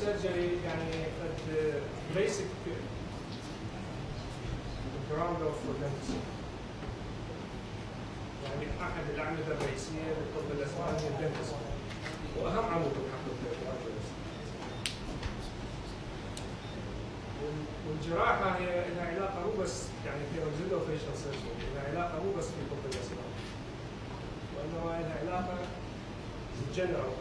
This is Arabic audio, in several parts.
السيرجري يعني بيسك جراوند اوف يعني أحد الأعمدة الرئيسية للطب الأسنان هي الدنتس. وأهم عمود الطب والجراحة هي لها علاقة مو بس يعني في رجل فيشل سيرجري لها علاقة مو بس في طب الأسنان. وإنما لها علاقة جنرال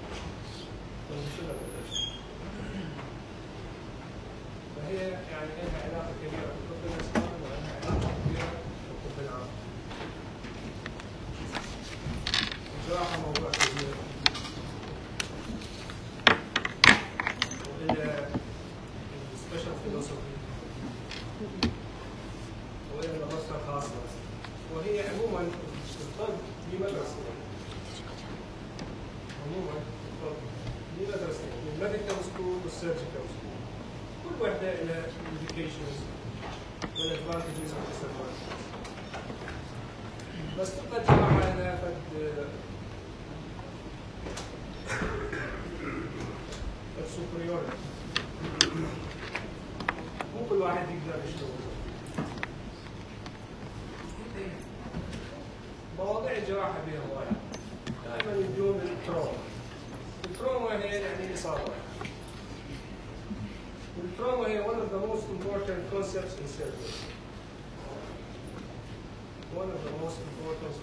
most important.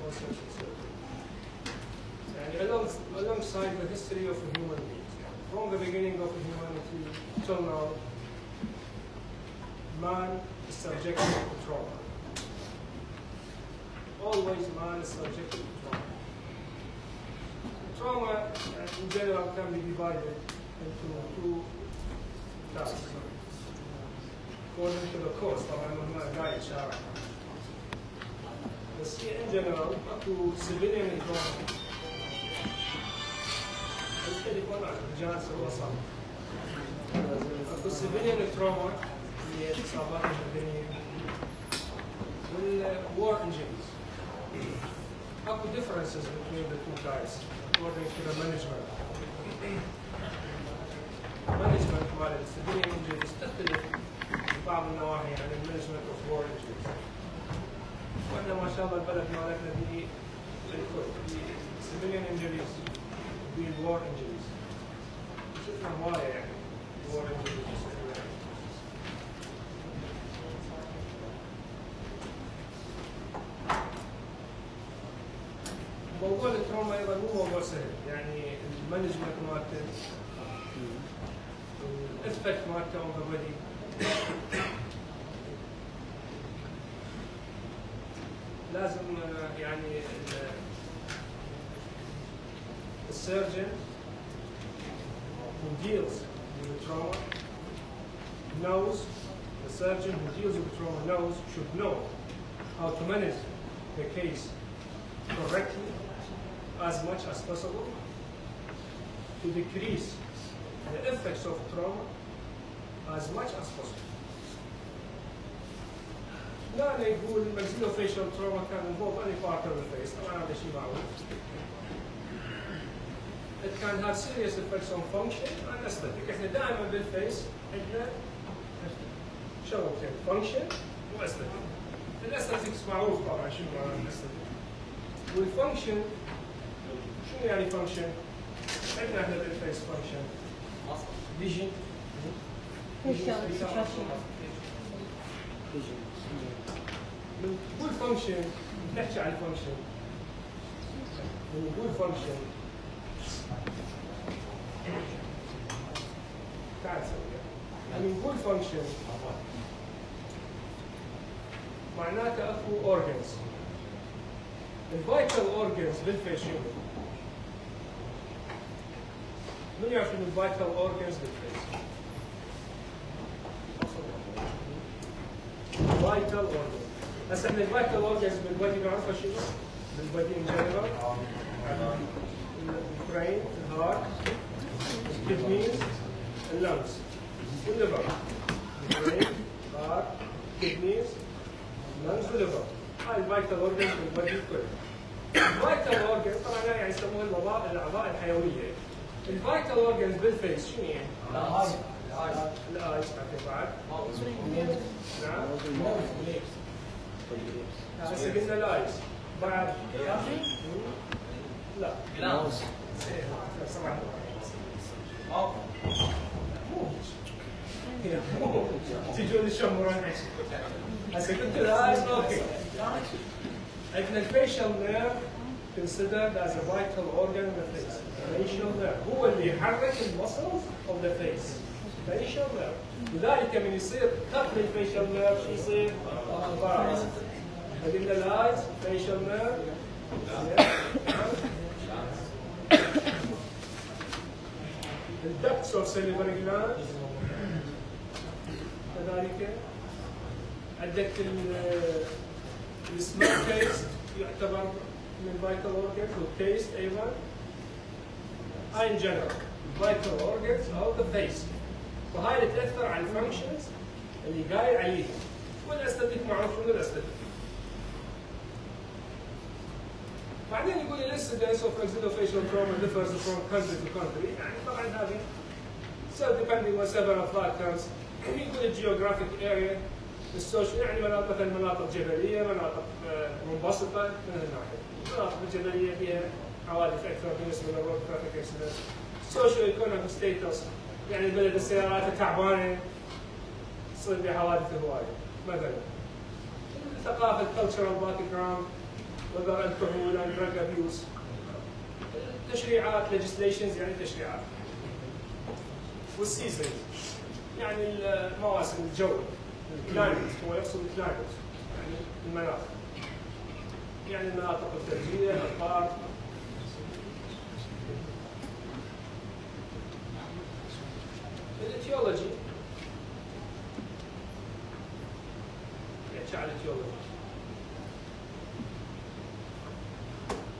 And along, alongside the history of a human being, from the beginning of humanity till now, man is subjected to trauma. Always man is subjected to trauma. Trauma uh, in general can be divided into two types. According to the course, of the not a guy, Sharon. بس هي in general اكو civilian trauma. التليفون على الرجال سوى صح. اكو civilian trauma اللي هي الاصابات المدنيه. والwar injuries. اكو differences between the two guys according to the management. management مال ال civilian injuries تختلف في بعض النواحي عن ال management of war injuries. وإحنا ما شاء الله البلد مالتنا في civilian injuries وفي ال war injuries. شفنا هوايه يعني war injuries موضوع ال trauma أيضا مو موضوع سهل. يعني المانجمنت مالته الإفكت مالته اون لازم آه، يعني السيرجن who deals with trauma knows the surgeon who deals with trauma knows should know how to manage the case correctly as much as possible to decrease the effects of trauma as much as possible. لا لا يقول maxillofacial trauma can involve any part of the face طبعا هذا شيء معروف. It can have serious effects on function and aesthetic. إحنا دائما بالفيس عندنا شغلتين function و esthetic. ال esthetics معروف طبعا شنو معنى ال esthetic. وال function شنو يعني function؟ عندنا إحنا بال face function فحين نقول function نحكي عن ال function نقول function تعال سوي. يعني نقول function معناته اكو organs ال vital organs بال face شنو؟ من يعرف شنو ال vital organs بال face؟ vital organs هسه إحنا ال vital organs بال body نعرفها شنو؟ بال body in general البرين الهارت الكدنيز اللنجز والليفر البرين هارت كدنيز لنجز والليفر هاي ال vital organs بال body كله ال vital organs طبعا يعني يسموها الاعضاء الاعضاء الحيويه ال vital organs بال face شنو يعني؟ ال eyes بعرف بعد نعم هسه قلنا ال eyes بعد لا سمعت تجون الشمرون هسه قلت ال eyes okay عندنا ال facial nerve considered as a vital organ in the face. Facial nerve هو اللي يحرك ال muscles of the face. facial nerve. لذلك من يصير cut لل facial nerve شو يصير؟ ضرر. فقلنا ال eyes facial nerve ال ducts of salivary gland كذلك عندك ال smell taste يعتبر من vital organs وال taste أيضا هاي in general vital organs of the face فهاي تاثر على ال functions اللي قايل عليها وال aesthetic معروف شنو ال aesthetic؟ بعدين يقول ال incidence of maxillofacial trauma differs from country to يعني طبعا هذه so depending on several factors. ويقول ال geographic area ال social يعني مناطق مثلا مناطق جبلية مناطق آه، منبسطة من هالناحيه المناطق الجبليه فيها حوادث أكثر بالنسبة لل road traffic accident socioeconomic status يعني البلد السيارات تعبانه تصير بها حوادث هواية مثلا. الثقافه ال cultural background whether alcohol and drug abuse تشريعات legislations يعني تشريعات. وال season يعني المواسم الجو. ال climate هو يقصد ال climate يعني المناطق. يعني المناطق الثلجيه القار ال etiology يحكي عن ال etiology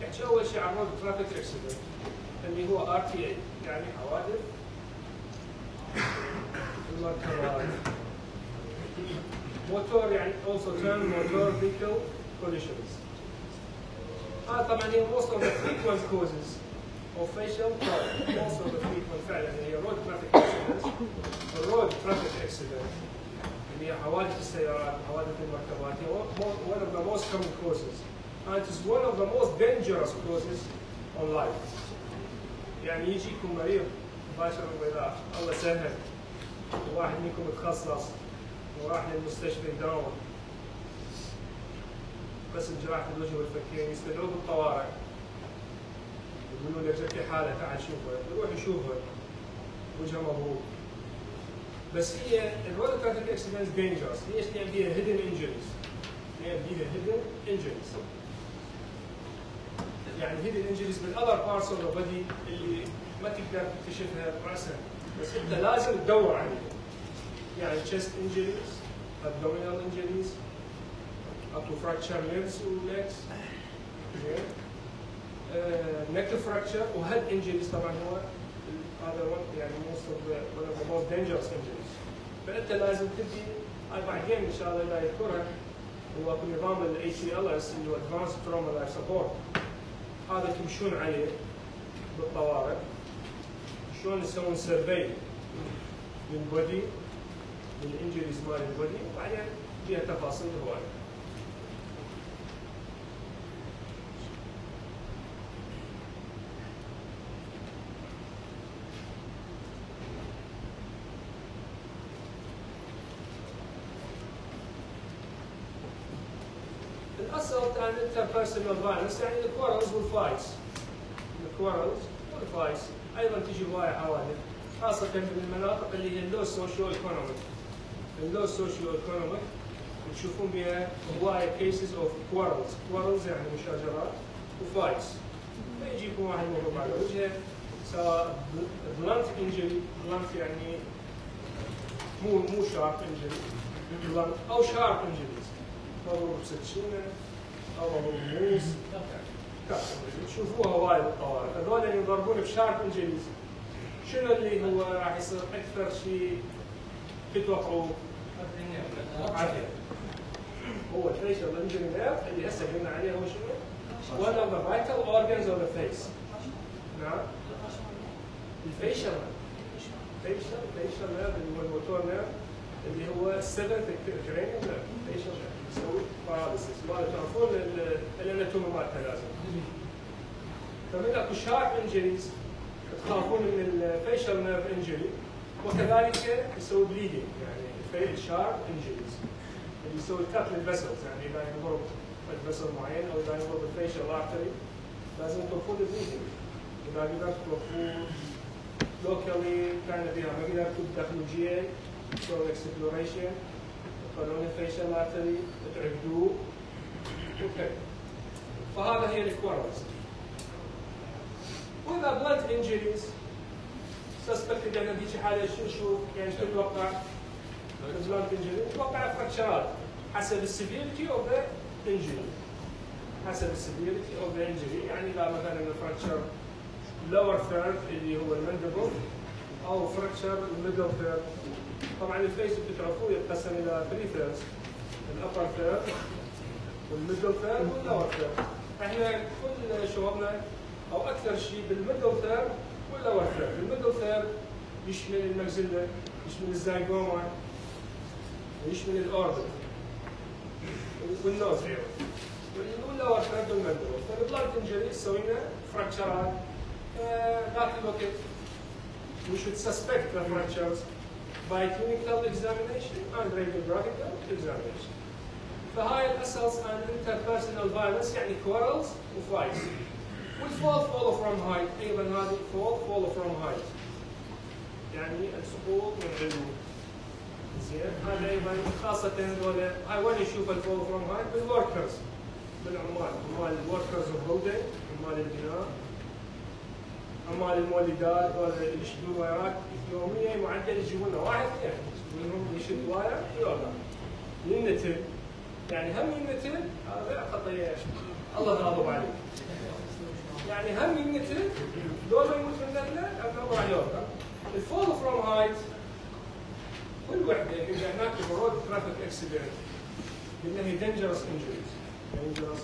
يحكي اول شيء عن traffic accident اللي هو RTA يعني حوادث المركبات موتور يعني also termed motor vehicle collisions. هذا طبعا هي most of the frequent causes of facial trauma. most of the frequent فعلا هي road traffic. الرود traffic accident اللي هي حوادث السيارات حوادث المركبات. هي one of the most common causes. And it is one of the most dangerous causes on life. يعني يجيكم مريض مباشرة بالبيضاء الله سهل. واحد منكم تخصص وراح للمستشفى يداوم. قسم جراحة الوجه والفكين يستدعوه بالطوارئ. يقولوا له جاك حالة تعال شوفه. يروح يشوفه. مضغوط بس هي ال road traffic accidents dangerous ليش؟ لأن فيها hidden injuries لأن فيها hidden injuries يعني hidden injuries بال other parts of the body اللي ما تقدر تكتشفها راسا بس أنت لازم تدور عليها. يعني chest injuries abdominal injuries اكو fracture limbs وlegs زين neck fracture وهيد injuries طبعا هو هذا one يعني most of the one of the most dangerous injuries. فانت لازم تبدي بعدين ان شاء الله اذا يذكرها هو اكو نظام ال ACLS اللي هو Advanced Trauma Life Support. هذا تمشون عليه بالطوارئ؟ شلون يسوون survey لل body لل injuries مال ال body وبعدين فيها تفاصيل هواية. ال assault عن interpersonal violence يعني ال quarrels وال fights. ال quarrels وال fights أيضا تجي هوايه حوادث خاصه في المناطق اللي هي ال low socioeconomic. ال low socioeconomic تشوفون بها هواية cases of quarrels. Quarrels يعني مشاجرات و fights فيجيكم واحد مضروب على وجهه سواء blunt injury blunt يعني مو مو sharp injury. Blunt أو sharp injuries. مضروب بسكينة أو موس تشوفوها وايد بالطوارئ هذول يضربون ب sharp injuries شنو اللي هو راح يصير أكثر شيء تتوقعوه؟ عافيه هو ال facial injury nerve اللي هسه قلنا عليه هو شنو؟ one of the vital organs of the face نعم ال facial facial facial nerve اللي هو ال motor nerve اللي هو ال seventh cranial nerve facial nerve يسوي paralysis ما تعرفون ال anatomy مالته لازم فمن اكو sharp injuries تخافون من ال facial nerve injury وكذلك يسوي bleeding يعني sharp injuries اللي يسوي cut لل vessels يعني اذا يضرب ال vessel معين أو اذا يضرب ال facial artery لازم توقفون ال bleeding اذا قدرت توقفون locally كان فيها ما قدرت تدخلوا GA تسوي exploration تطلعون ال facial artery فهذا هي ال quarrels واذا blunt injuries suspected ان هذيك حاله شو شو يعني شو تتوقع؟ blunt injury تتوقع فراكشرات حسب ال severity of the injury حسب ال severity of the injury يعني إذا مثلا ال fracture lower third اللي هو ال mandible أو fracture ال middle third طبعا ال face بتعرفوه يتقسم إلى three thirds ال upper third وال middle third وال lower third إحنا كل شغلنا أو أكثر شيء بال middle third وال lower third ال middle third يشمل ال maxilla يشمل ال zygoma ويشمل ال orbit وال nose وال lower third وال mandible فال blunt injury سوينا فراكشرات ذاك الوقت we should suspect the fractures by clinical examination and radiographical examination. فهاي الاساس عن interpersonal violence يعني quarrels و fights. وال fall fall from height? أيضا هذه fall fall from height. يعني السقوط من علو. زين هذا أيضا خاصة هذول هاي وين يشوف ال fall from height بال workers بالعمال عمال ال workers of عمال البناء عمال المولدات ولا اللي يشدون wire ات يوميا معدل يجيبون لنا واحد اثنين منهم يشد wire يلا ينتل يعني هم ينتل هذا خطيه الله غاضب عليه يعني هم ينتل لو ما يموت من الله راح يوقع ال fall from height كل وحده إذا هناك road traffic accident قلنا هي dangerous injuries dangerous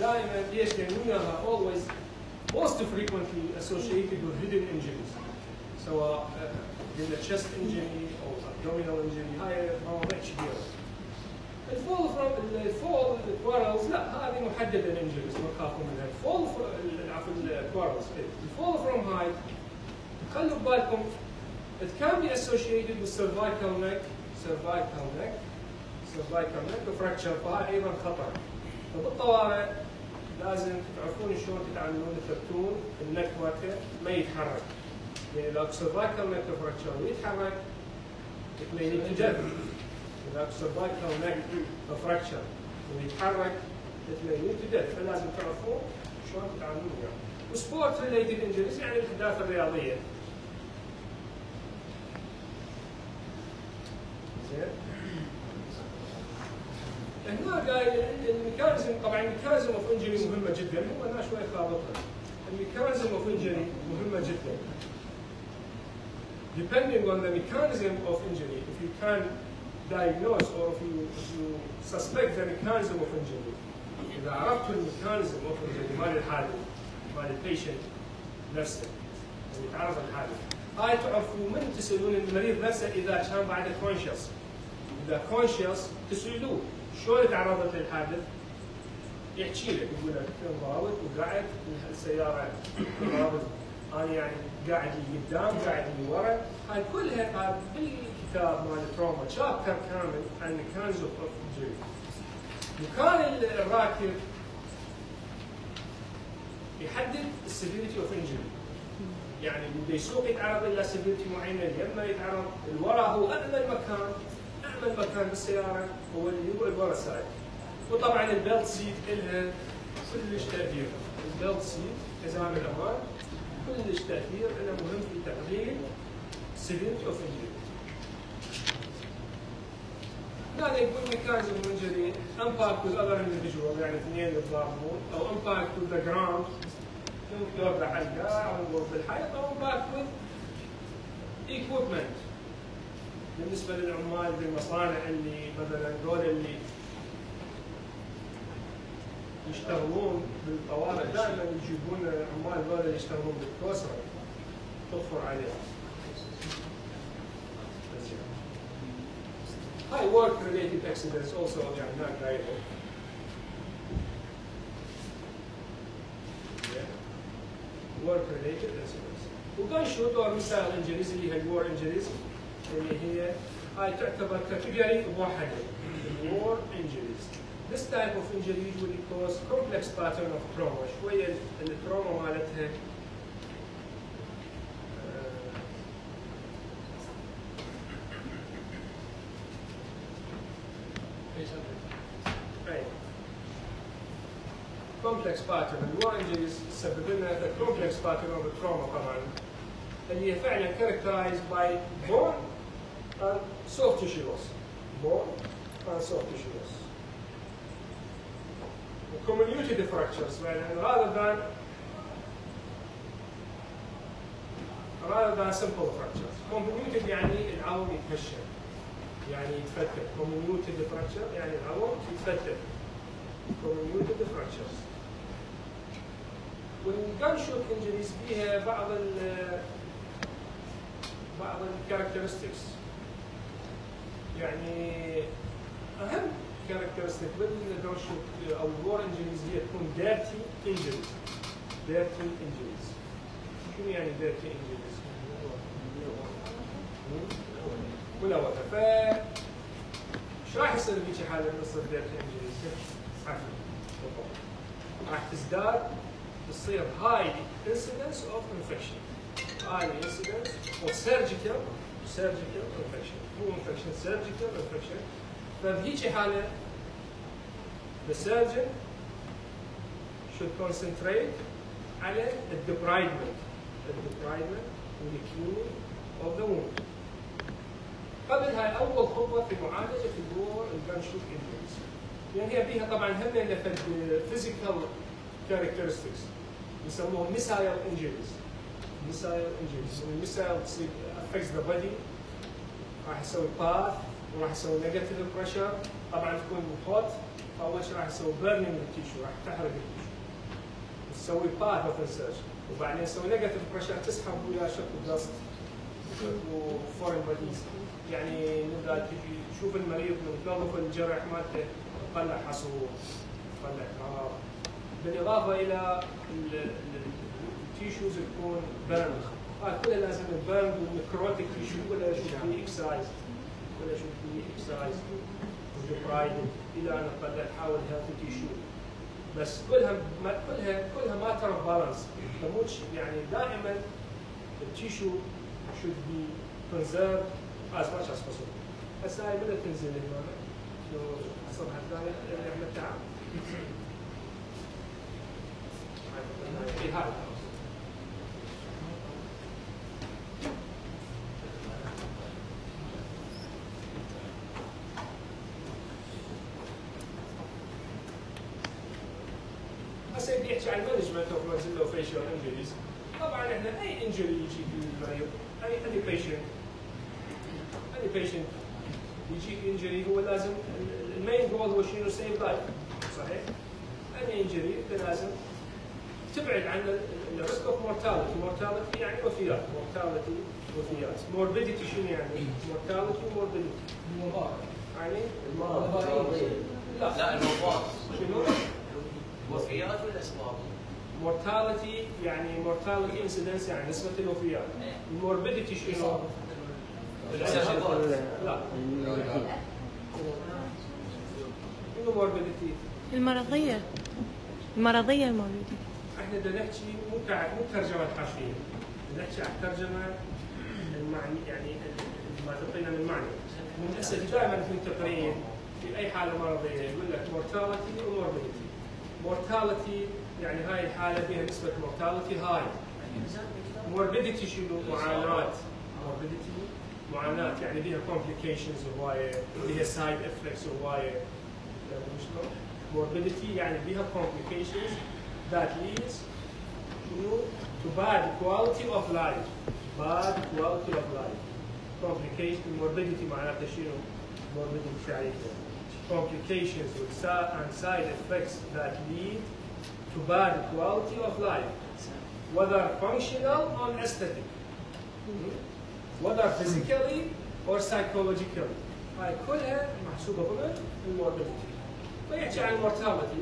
دائما ليش؟ لأن وياها always most frequently associated with hidden injuries. سواء قلنا chest injury أو abdominal injury هاي مواضيع كبيره ال fall from ال fall ال quarrels لا هذه محددة ال injuries ما تخافوا منها. ال fall عفوا ال quarrels ال fall from height خلوا ببالكم it can be associated with cervical neck cervical neck cervical neck و fracture فهاي أيضا خطر. فبالطوارئ لازم تعرفون شلون تتعاملون تثبتون ال neck مالته ما يتحرك. يعني لو cervical neck fracture يتحرك it may lead to death اذا cervical neck fracture ويتحرك it may lead to death فلازم تعرفون شلون تتعاملون وياه و sport related injuries يعني الاحداث الرياضيه زين هنا قايل ال mechanism طبعا ال mechanism of injury مهمه جدا هو أنا شوي خابطها ال mechanism of injury مهمه جدا depending on the mechanism of injury if you can diagnose or if you, if you suspect the mechanism of injury. اذا عرفت ال mechanism of injury مال الحادث مال ال patient نفسه اللي يتعرض للحادث هاي تعرفوا من تسألون المريض نفسه إذا كان بعد conscious إذا conscious تسألوه شلون تعرضت للحادث؟ يحكي لك يقول لك ضابط؟ وقاعد؟ السيارة ضابط. أنا يعني قاعد اللي قدام قاعد اللي ورا. هاي كلها قال بالكتاب مال التروما شابتر كامل عن ميكانيزم اوف انجري وكان الراكب يحدد السيفيرتي اوف انجري يعني بده يسوق يتعرض إلى سيفيرتي معينة اليمه يتعرض الورا هو اعلى المكان اجمل مكان بالسيارة هو اللي يقعد ورا السائق وطبعا البيلت سيت لها كلش تأثير. البيلت سيت حزام الامان كلش تأثير له مهم في تقليل severity اوف injury يقول mechanism of injury impact with other individual يعني اثنين يتضاربون أو impact with the ground. يمكن يوضع حلقة أو يوضع بالحيط أو impact with equipment. بالنسبة للعمال بالمصانع اللي مثلا دول اللي يشتغلون بالطوارئ دائما يجيبون عمال دول يشتغلون بالكوسرة. تغفر عليهم. high work related accidents also يعني هناك liable. work related accidents. وكان شوت اور missile injuries اللي هي war injuries اللي هي هاي تعتبر كاتيجوري موحده war injuries. This type of injury usually cause complex pattern of trauma شويه التروما مالتها complex pattern الور انجريز تسبب لنا complex pattern of trauma طبعا اللي هي فعلا characterized by bone and soft tissue loss bone and soft tissue loss comminuted fractures يعني rather than rather than simple fractures comminuted يعني العظم يتهشم يعني يتفتت comminuted fracture يعني العظم يتفتت comminuted fractures shot injuries فيها بعض ال بعض ال characteristics يعني أهم characteristic بال gunshot أو ال war injuries هي تكون dirty injuries dirty injuries شنو يعني dirty injuries؟ ملوثه ف إيش راح يصير بهيك حاله تصير dirty injuries؟ راح تزداد تصير high incidence of infection high incidence أو surgical surgical infection مو infection surgical infection فبهيك حاله the surgeon should concentrate على ال debridement ال debridement وال cleaning of the wound. قبل هاي أول خطوة في معالجة الدور ال gunshot injuries يعني هي فيها طبعا هم physical characteristics يسموهم missile injuries missile injuries ال missile تصير affects the body راح يسوي path وراح يسوي negative pressure طبعا تكون hot فاول شيء راح يسوي burning لل tissue راح تحرق ال tissue تسوي path of entrance وبعدين تسوي negative pressure تسحب وياه شكل dust و foreign bodies يعني نبدأ تشوف المريض من تنظف الجرح مالته تطلع حصوة تطلع تراب بالإضافة إلى ال tissues تكون burn هاي كلها لازم ال burn وال necrotic tissue كلها أشوف فيه excise كلها أشوف فيه excise و debride إلى أن تطلع تحاول healthy tissue بس كلها ما كلها كلها ما ترى balance يعني دائما التيشو should be conserved as much as possible. هسه هاي بدأت تنزل هنا. شو الصفحة الثانية إحنا التعب. في هذا هسه بدي احكي عن management of maxillofacial injuries طبعا إحنا اي injury يجي في المريض اي اي patient اي patient يجيك injury هو لازم ال main goal هو شنو save life صحيح؟ اي injury انت لازم تبعد عن ال risk of mortality، mortality يعني وفيات، mortality وفيات، morbidity شنو يعني؟ mortality و morbidity. يعني؟ لا لا. لا الموضوع شنو؟ وفيات ولا اسباب؟ mortality يعني mortality incidence يعني نسبة الوفيات. ال morbidity شنو؟ لا. شنو morbidity؟ المرضية. المرضية الموجودة. إحنا بدنا نحكي مو مو ترجمة حرفية. بدنا نحكي عن الترجمه المعني يعني ما تعطينا من معنى. الاسئله دائما في التقرير في أي حالة مرضية يقول لك mortality و morbidity mortality يعني هاي الحالة فيها نسبة mortality هاي morbidity شنو؟ معاناة. morbidity معاناة. يعني فيها complications هوايه فيها side effects هوايه morbidity يعني فيها complications. that leads to, to bad quality of life bad quality of life complication morbidity معناتها شنو morbidity تعريفها complications with sa- and side effects that lead to bad quality of life whether functional or aesthetic whether physically or psychologically هاي كلها محسوبة ضمن الموربيديتي فيحكي عن المورتاليتي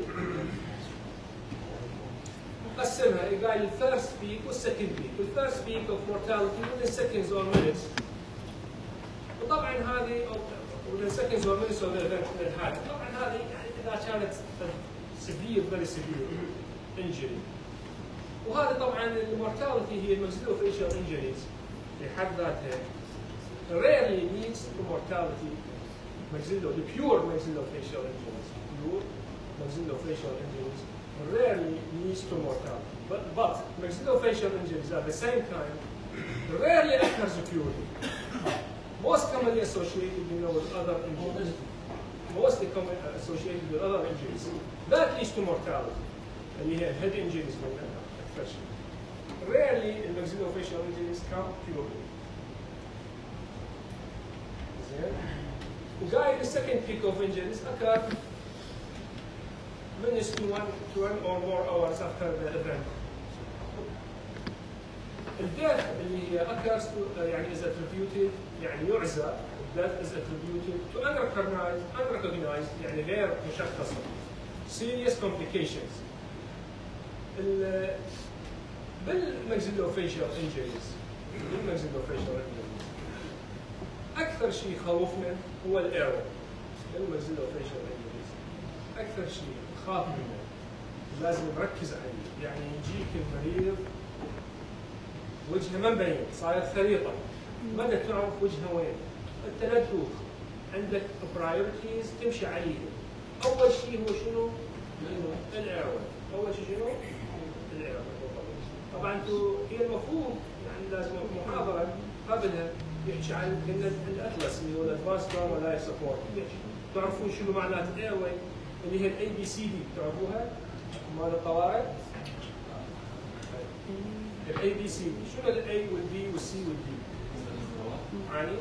نقسمها قال ال first peak وال second peak ال first peak of mortality within seconds or minutes. وطبعا هذه within seconds or minutes of the event الحادث طبعا هذه يعني اذا كانت severe very severe injury وهذا طبعا ال mortality هي ال maxillofacial injuries في حد ذاتها rarely leads to mortality maxillo the pure maxillofacial injuries. Pure maxillofacial injuries. rarely leads to mortality. But, but maxillofacial injuries are the same kind, rarely occurs acutely. Most commonly associated, you know, with other injuries. Mostly common, uh, associated with other injuries. That leads to mortality. And you have head injuries from that especially. Rarely, maxillofacial injuries come purely. Yeah. Guy, the second peak of injuries occurred. Minutes to one to one or more hours after the event. الديث اللي هي occurs to يعني is attributed يعني يعزى الديث is attributed to unrecognized unrecognized يعني غير مشخصة serious complications. ال بالماكسيلوفيشال injuries بال maxillofacial injuries أكثر شيء يخوفنا هو ال airway ال maxillofacial injuries أكثر شيء نخاف منه لازم نركز عليه. يعني يجيك المريض وجهه ما مبين صاير خريطه ما تعرف وجهه وين؟ أنت لا تدوخ. عندك priorities تمشي عليهم. أول شيء هو شنو؟ ال airway أول شيء شنو؟ ال airway طبعا هي المفروض يعني لازم محاضرة قبلها يحكي عن كنا ال ATLS اللي هو ال advanced life support تعرفون شنو معنات ال air اللي هي ال ABCD تعرفوها مال الطوارئ ال ABCD شنو ال A وال B وال C وال D يعني؟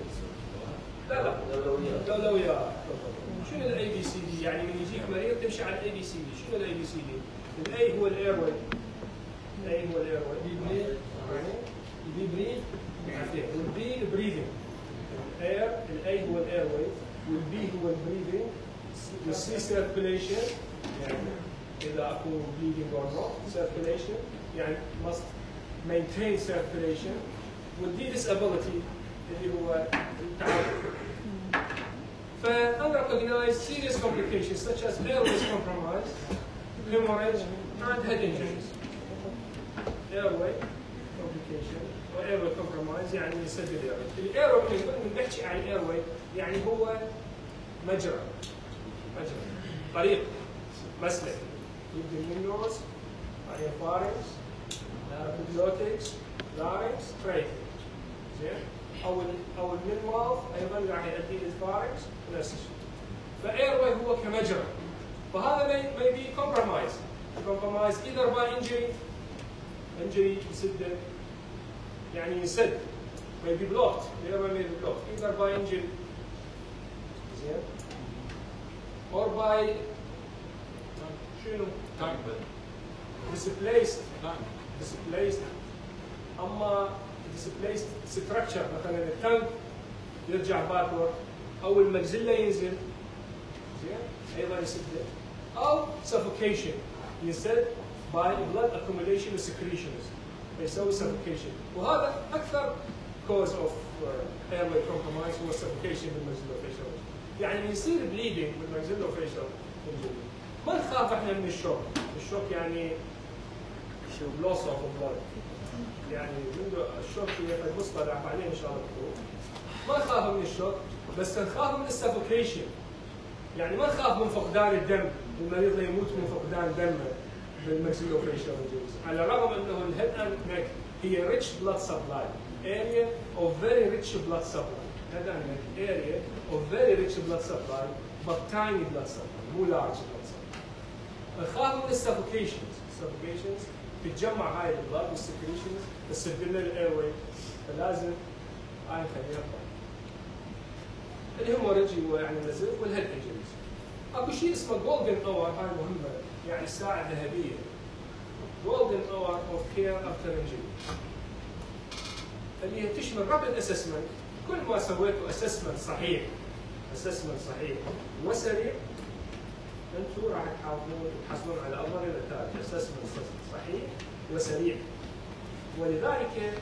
لا لا. الاولويات شنو ال ABCD يعني من يجيك مريض تمشي على ال ABCD شنو ال ABCD ال A هو ال airway ال A هو ال airway يعني؟ البي بريد والبي بريذنج الاير الاي هو الاير واي والبي هو البريذنج والسي سيركوليشن يعني اذا اكو bleeding or not circulation يعني must maintain circulation والدي disability اللي هو التعرض ف unrecognized serious complications such as airways compromise, hemorrhage, and head injuries. Airway complication or airway compromise يعني يسد الايرواي. الايرواي من بحكي عن الايرواي يعني هو مجرى مجرى طريق مسلك. يبدا من ال nose بعدين pharynx epiglottis larynx trachea زين أو ال أو ال main mouth أيضا راح يؤدي لل pharynx ونفس الشيء ف airway هو كمجرى. فهذا may be compromised compromised either by injury injury يسد. يعني يسد. May be blocked. Either by injury. زين or by شنو displaced displaced اما displaced structure مثلا التانك يرجع باكورد او المجزله ينزل زين ايضا يسده او suffocation يسد by blood accumulation and secretions يسوي suffocation وهذا اكثر cause of uh, airway compromise هو suffocation بالمجزله يعني يصير bleeding بالمجزله injury. ما نخاف إحنا من الشوك؟ ال shock يعني loss of blood. يعني منذ ال shock هي مصطلح بعدين إن شاء الله تقول ما نخاف من ال shock بس نخاف من ال suffocation يعني ما نخاف من فقدان الدم. المريض يموت من فقدان دمه بال maxillofacial injuries على الرغم إنه ال head and neck هي rich blood supply area of very rich blood supply. Head and neck area of very rich blood supply but tiny blood supply مو large blood supply نخاف من ال suffocations ال suffocations تتجمع هاي ال blood وال secretions تسد لنا ال air فلازم هاي نخليها بره ال hemorrhage هو يعني نزف وال head injuries اكو شيء اسمه golden hour هاي مهمه يعني الساعة الذهبيه golden hour of care after injury اللي هي تشمل rapid assessment كل ما سويتوا assessment صحيح. assessment صحيح. وسريع أنتم راح تحافظون وتحصلون على افضل النتائج assessment صحيح وسريع. ولذلك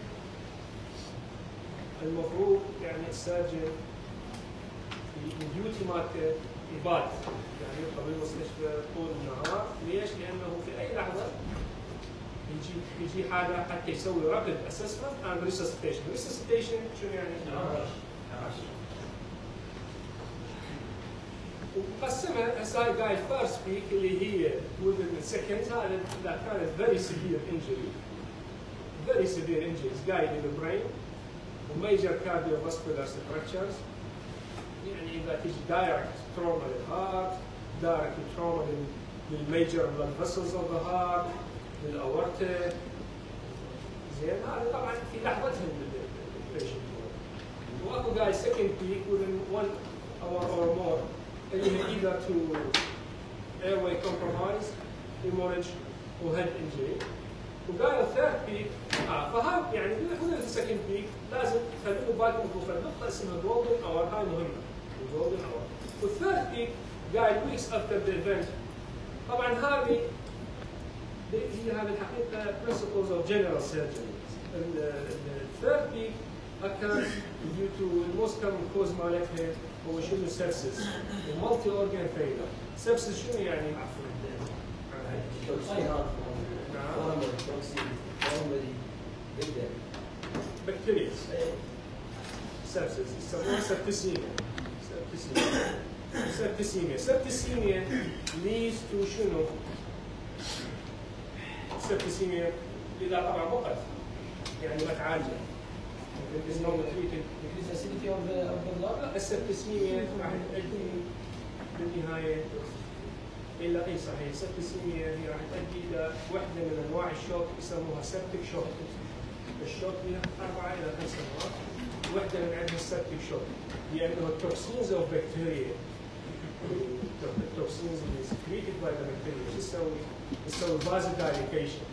المفروض يعني ال surgeon ال duty مالته يبات. يعني يبقى بالمستشفى طول النهار ليش؟ لأنه في أي لحظة يجي يجي حاله حتى يسوي rapid assessment and resuscitation، resuscitation شنو يعني؟ ومقسمها هسه قاعد first peak اللي هي within seconds هذا اذا كانت very severe injury. Very severe injuries. قاعد لل brain و major cardiovascular structures. يعني اذا تجي direct trauma لل heart direct trauma لل major blood vessels of the heart لل aorta زين. هذا طبعا في لحظتها ال patient وأكو جاي second peak within 1 hour or more. اللي هي either to airway compromise hemorrhage و head injury. وقال ال third peak آه يعني هنا ال second peak لازم تخلوا بالكم في نقطه اسمها golden hour هاي مهمة. الجولدن اور والثيرد بيك قاعد ويكس افتر ذا ايفنت طبعا هذه هي هذه الحقيقه principles of general surgery الثيرد بيك occurs due to the most common cause مالتها هو شنو sepsis المالتي اورجان فيلر sepsis شنو يعني؟ بكتيريا sepsis يسموها septicemia septicemia septicemia septicemia leads to شنو؟ septicemia إذا طبعا وقت يعني ما تعالج is not treated لا السبتسمية راح تؤدي بالنهاية. إلى أي صحيح السبتسمية هي راح تؤدي إلى واحدة من أنواع الشوك يسموها سبتك شوك ال shock لها أربعة إلى خمس أنواع واحدة من عندها ال septic shock لأنه ال toxins أو بكتيريا ال toxins اللي secreted by the bacteria. شو تسوي؟ vasodilatation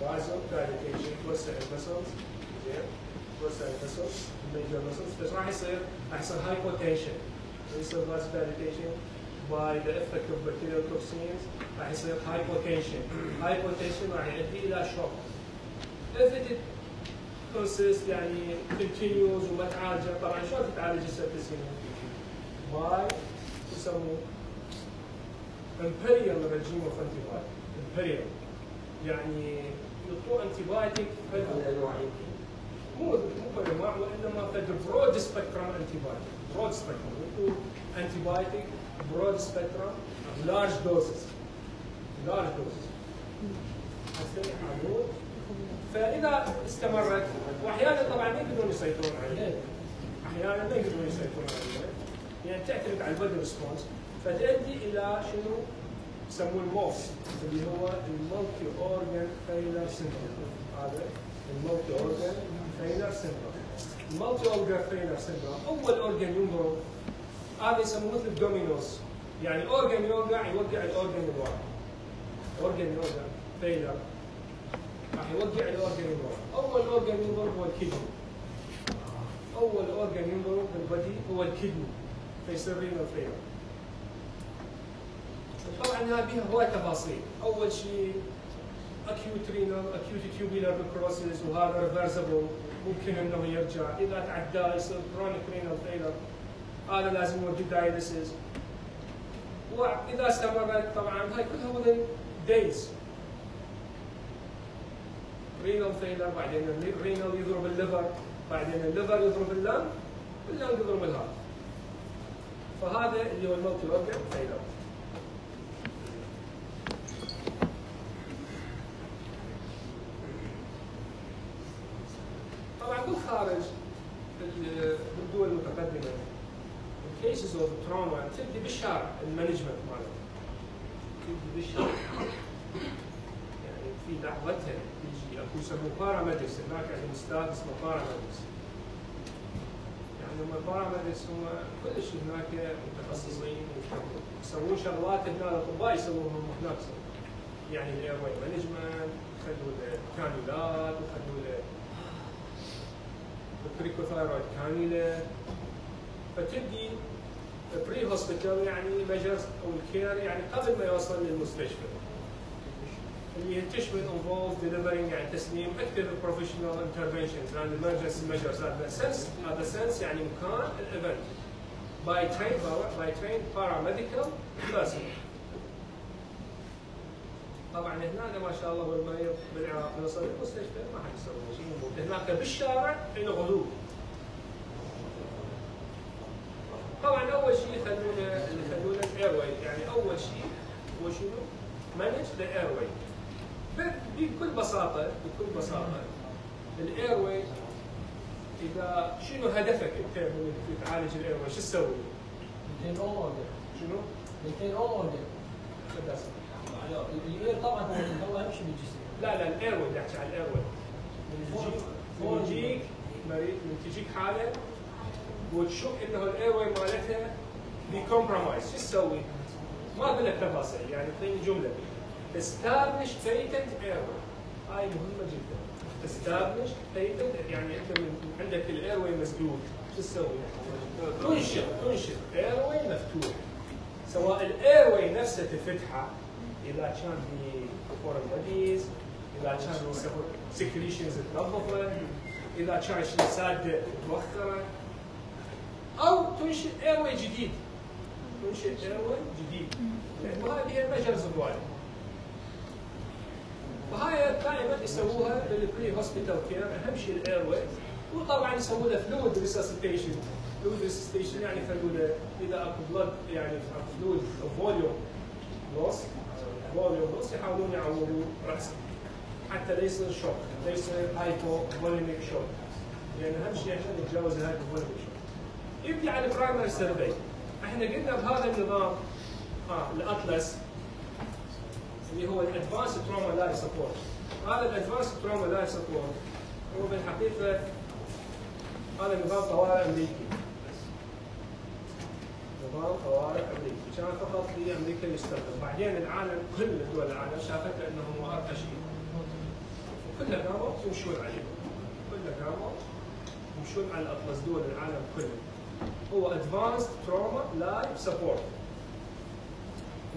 vasodilatation توسع ال vessels زين توسع ال vessels ال major vessels بس راح يصير يصير hypotension يصير dilatation by the effect of bacterial toxins. راح يصير hypotension hypotension راح يؤدي إلى shock if it persists يعني continues وما تعالج طبعا شلون تتعالج ال septicemia؟ by يسموه empirical regime of antibiotic. Empirical. يعني يعطوه antibiotic مو مو أنواع وإنما فد broad spectrum antibiotic broad spectrum يعطوه antibiotic broad spectrum large doses large doses فإذا استمرت وأحيانا طبعا ما يقدرون يسيطرون عليه. أحيانا ما يقدرون يسيطرون عليه. يعني تعتمد على ال body response. فتؤدي إلى شنو؟ يسموه ال MOF اللي هو ال multi organ failure syndrome هذا ال multi organ failure syndrome ال multi organ failure syndrome أول organ ينضرب هذا يسموه مثل ال dominoes. يعني organ يوقع يوقع ال organ الواحد. organ يوقع failure راح يوقع ال organ الواحد. أول organ ينضرب هو ال kidney أول organ ينضرب بال body هو ال kidney فيصير renal failure طبعا هذه هواي تفاصيل. أول شيء acute renal acute tubular necrosis وهذا reversible ممكن إنه يرجع. إذا تعدى يصير chronic renal failure هذا لازم نودي dialysis. وإذا استمرت طبعا هاي كلها within days. Renal failure بعدين ال renal يضرب ال liver بعدين ال liver يضرب ال lung وال lung يضرب ال heart فهذا اللي هو ال multi organ failure بال- بالدول المتقدمة. ال cases of trauma تبدي بالشارع ال management مالته تبدي بالشارع يعني في لحظتها يجي أكو يسموه paramedics هناك عندهم staff اسمه paramedics يعني هم ال paramedics هم كلش هناك متخصصين يسوون شغلات هنا الأطباء يسوونهم هناك. يعني ال air management يخلوا له كانيولات ال cricothyroid cannula فتبدي pre hospital يعني measures أو ال care يعني قبل ما يوصل للمستشفى اللي تشمل involved delivering يعني تسليم active professional interventions and emergency measures scene at the scene يعني مكان ال event by trained by trained paramedical personnel طبعا هناك ما شاء الله والمريض بالعراق يوصل للمستشفى ما حد يسوي شيء. هناك بالشارع ينقلوه طبعا أول شيء يخلونه يخلونه ال airway يعني أول شيء هو شنو؟ manage the airway بكل بساطه بكل بساطة ال airway إذا شنو هدفك أنت من تعالج ال airway شو تسوي؟ maintain all organ شنو؟ maintain all organ ال air طبعا هو شيء بالجسم لا لا ال airway نحكي عن ال airway من يجيك مريض من تجيك حاله وتشك إنه ال airway مالتها ب compromise شو تسوي؟ ما أقول لك تفاصيل يعني اعطيني جملة. establish patent airway هاي مهمة جدا. establish patent يعني أنت من عندك ال air مسدود. شو تسوي؟ تنشئ تنشئ air مفتوح. سواء ال air نفسه تفتحه في foreign bodies كان secretions تنظفه اذا كان ساده توخره أو تنشئ airway جديد تنشئ airway جديد وهذه هي ال measures الوالد وهاي دائما يسووها بال pre-hospital care اهم شيء ال airway وطبعا يسووا fluid resuscitation fluid resuscitation يعني يخلوا له اذا اكو blood يعني fluid volume loss volume loss يحاولون يعوضوا راسه حتى لا يصير shock لا يصير hypovolemic shock لأن اهم شيء عشان نتجاوز ال hypovolemic shock يبدي على ال primary survey إحنا قلنا بهذا النظام آه ال ATLS اللي هو ال advanced trauma life support. هذا ال advanced trauma life support هو بالحقيقة هذا نظام طوارئ أمريكي. نظام طوارئ أمريكي. كان فقط في أمريكا يستخدم. بعدين العالم كل دول العالم شافت انه هو ارقى شيء كلها قاموا يمشون عليه كلها قاموا يمشون على ال ATLS دول العالم كله. هو advanced trauma life support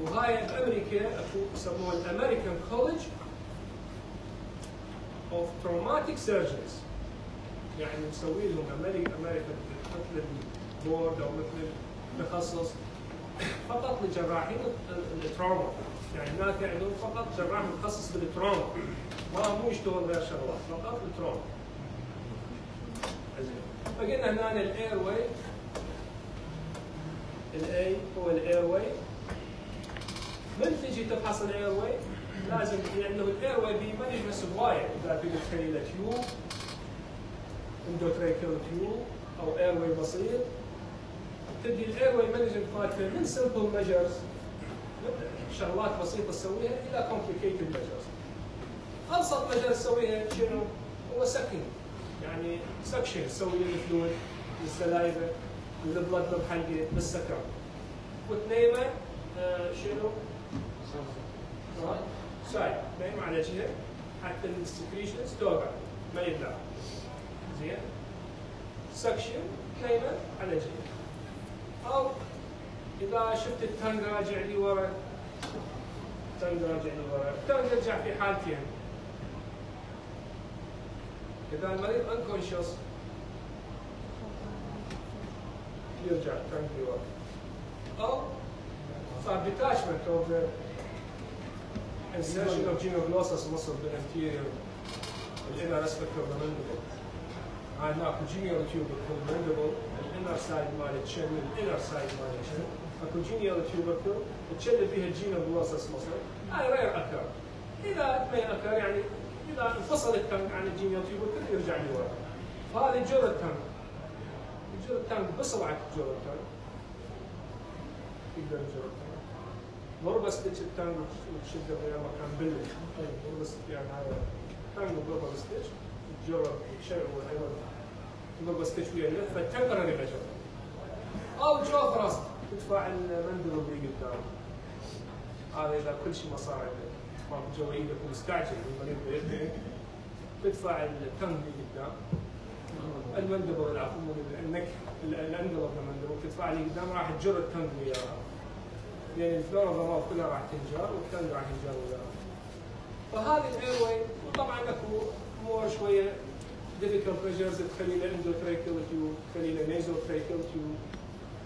وهاي بامريكا أكو يسموها ال American College of traumatic surgeons يعني مسوي لهم أمريكا أمريكا مثل ال board أو مثل تخصص فقط لجراحين ال trauma. يعني هناك عندهم فقط جراح متخصص بال trauma. ما مو يشتغل غير شغلات فقط ال trauma. فقلنا هنا ال airway ال A هو ال airway من تجي تفحص ال airway لازم لأنه ال airway management هوايه إذا تقدر تخلي tube endotracheal tube أو airway بسيط. تبدي ال airway management مالته من simple measures شغلات بسيطة تسويها إلى complicated measures أبسط measure تسويها شنو؟ هو suction يعني suction تسوي ال fluid ال saliva ال blood بحلقه بال sucker. وتنيمه آه شنو؟ side. نايم على جهة. حتى ال secretions توقع ما يطلع زين. suction نايمه على جهة. أو إذا شفت ال tongue راجع لي ورا ال tongue راجع لي ورا ال tongue يرجع في حالتين إذا المريض انكونشس يرجع التانج لي ورا. أو صار detachment of the insertion of genoglossus muscle بالanterior الانر aspect of the mandible. هاي ماكو جينيور تيوب في الماندبل الانر سايد مال من الانر سايد مال التشن اكو جينيال تيوبركل تشل فيها الجينال بلوسس مصر هاي رير اكر اذا ما اكر يعني اذا انفصل التنك عن الجينيال تيوبركل يرجع لورا فهذه جور التنك الجور التنك بسرعة جور التنك يقدر يجور التنك ضربة ستيتش التانج وتشد ويا مكان ضربة ستيتش يعني هذا تانج وضربة ستيتش تجرب شيء وأيضا ضربة ستيتش ويا اللف فالتمبرري ميجر أو جو ثراست تدفع المندل اللي قدام هذا إذا كل شيء ما صار عندك ما جو إيدك ومستعجل المريض بيده تدفع التنج اللي قدام المندبل العفو النك الاندل اوف المندبل تدفع اللي قدام راح تجر التنج وياها يعني الفلورا ضماب كلها راح تنجر والتنج راح ينجر وياها فهذه الاير وطبعا أكو مور شوية difficult pressures تخلي تيوب تخلي له نيزو تريكل تيوب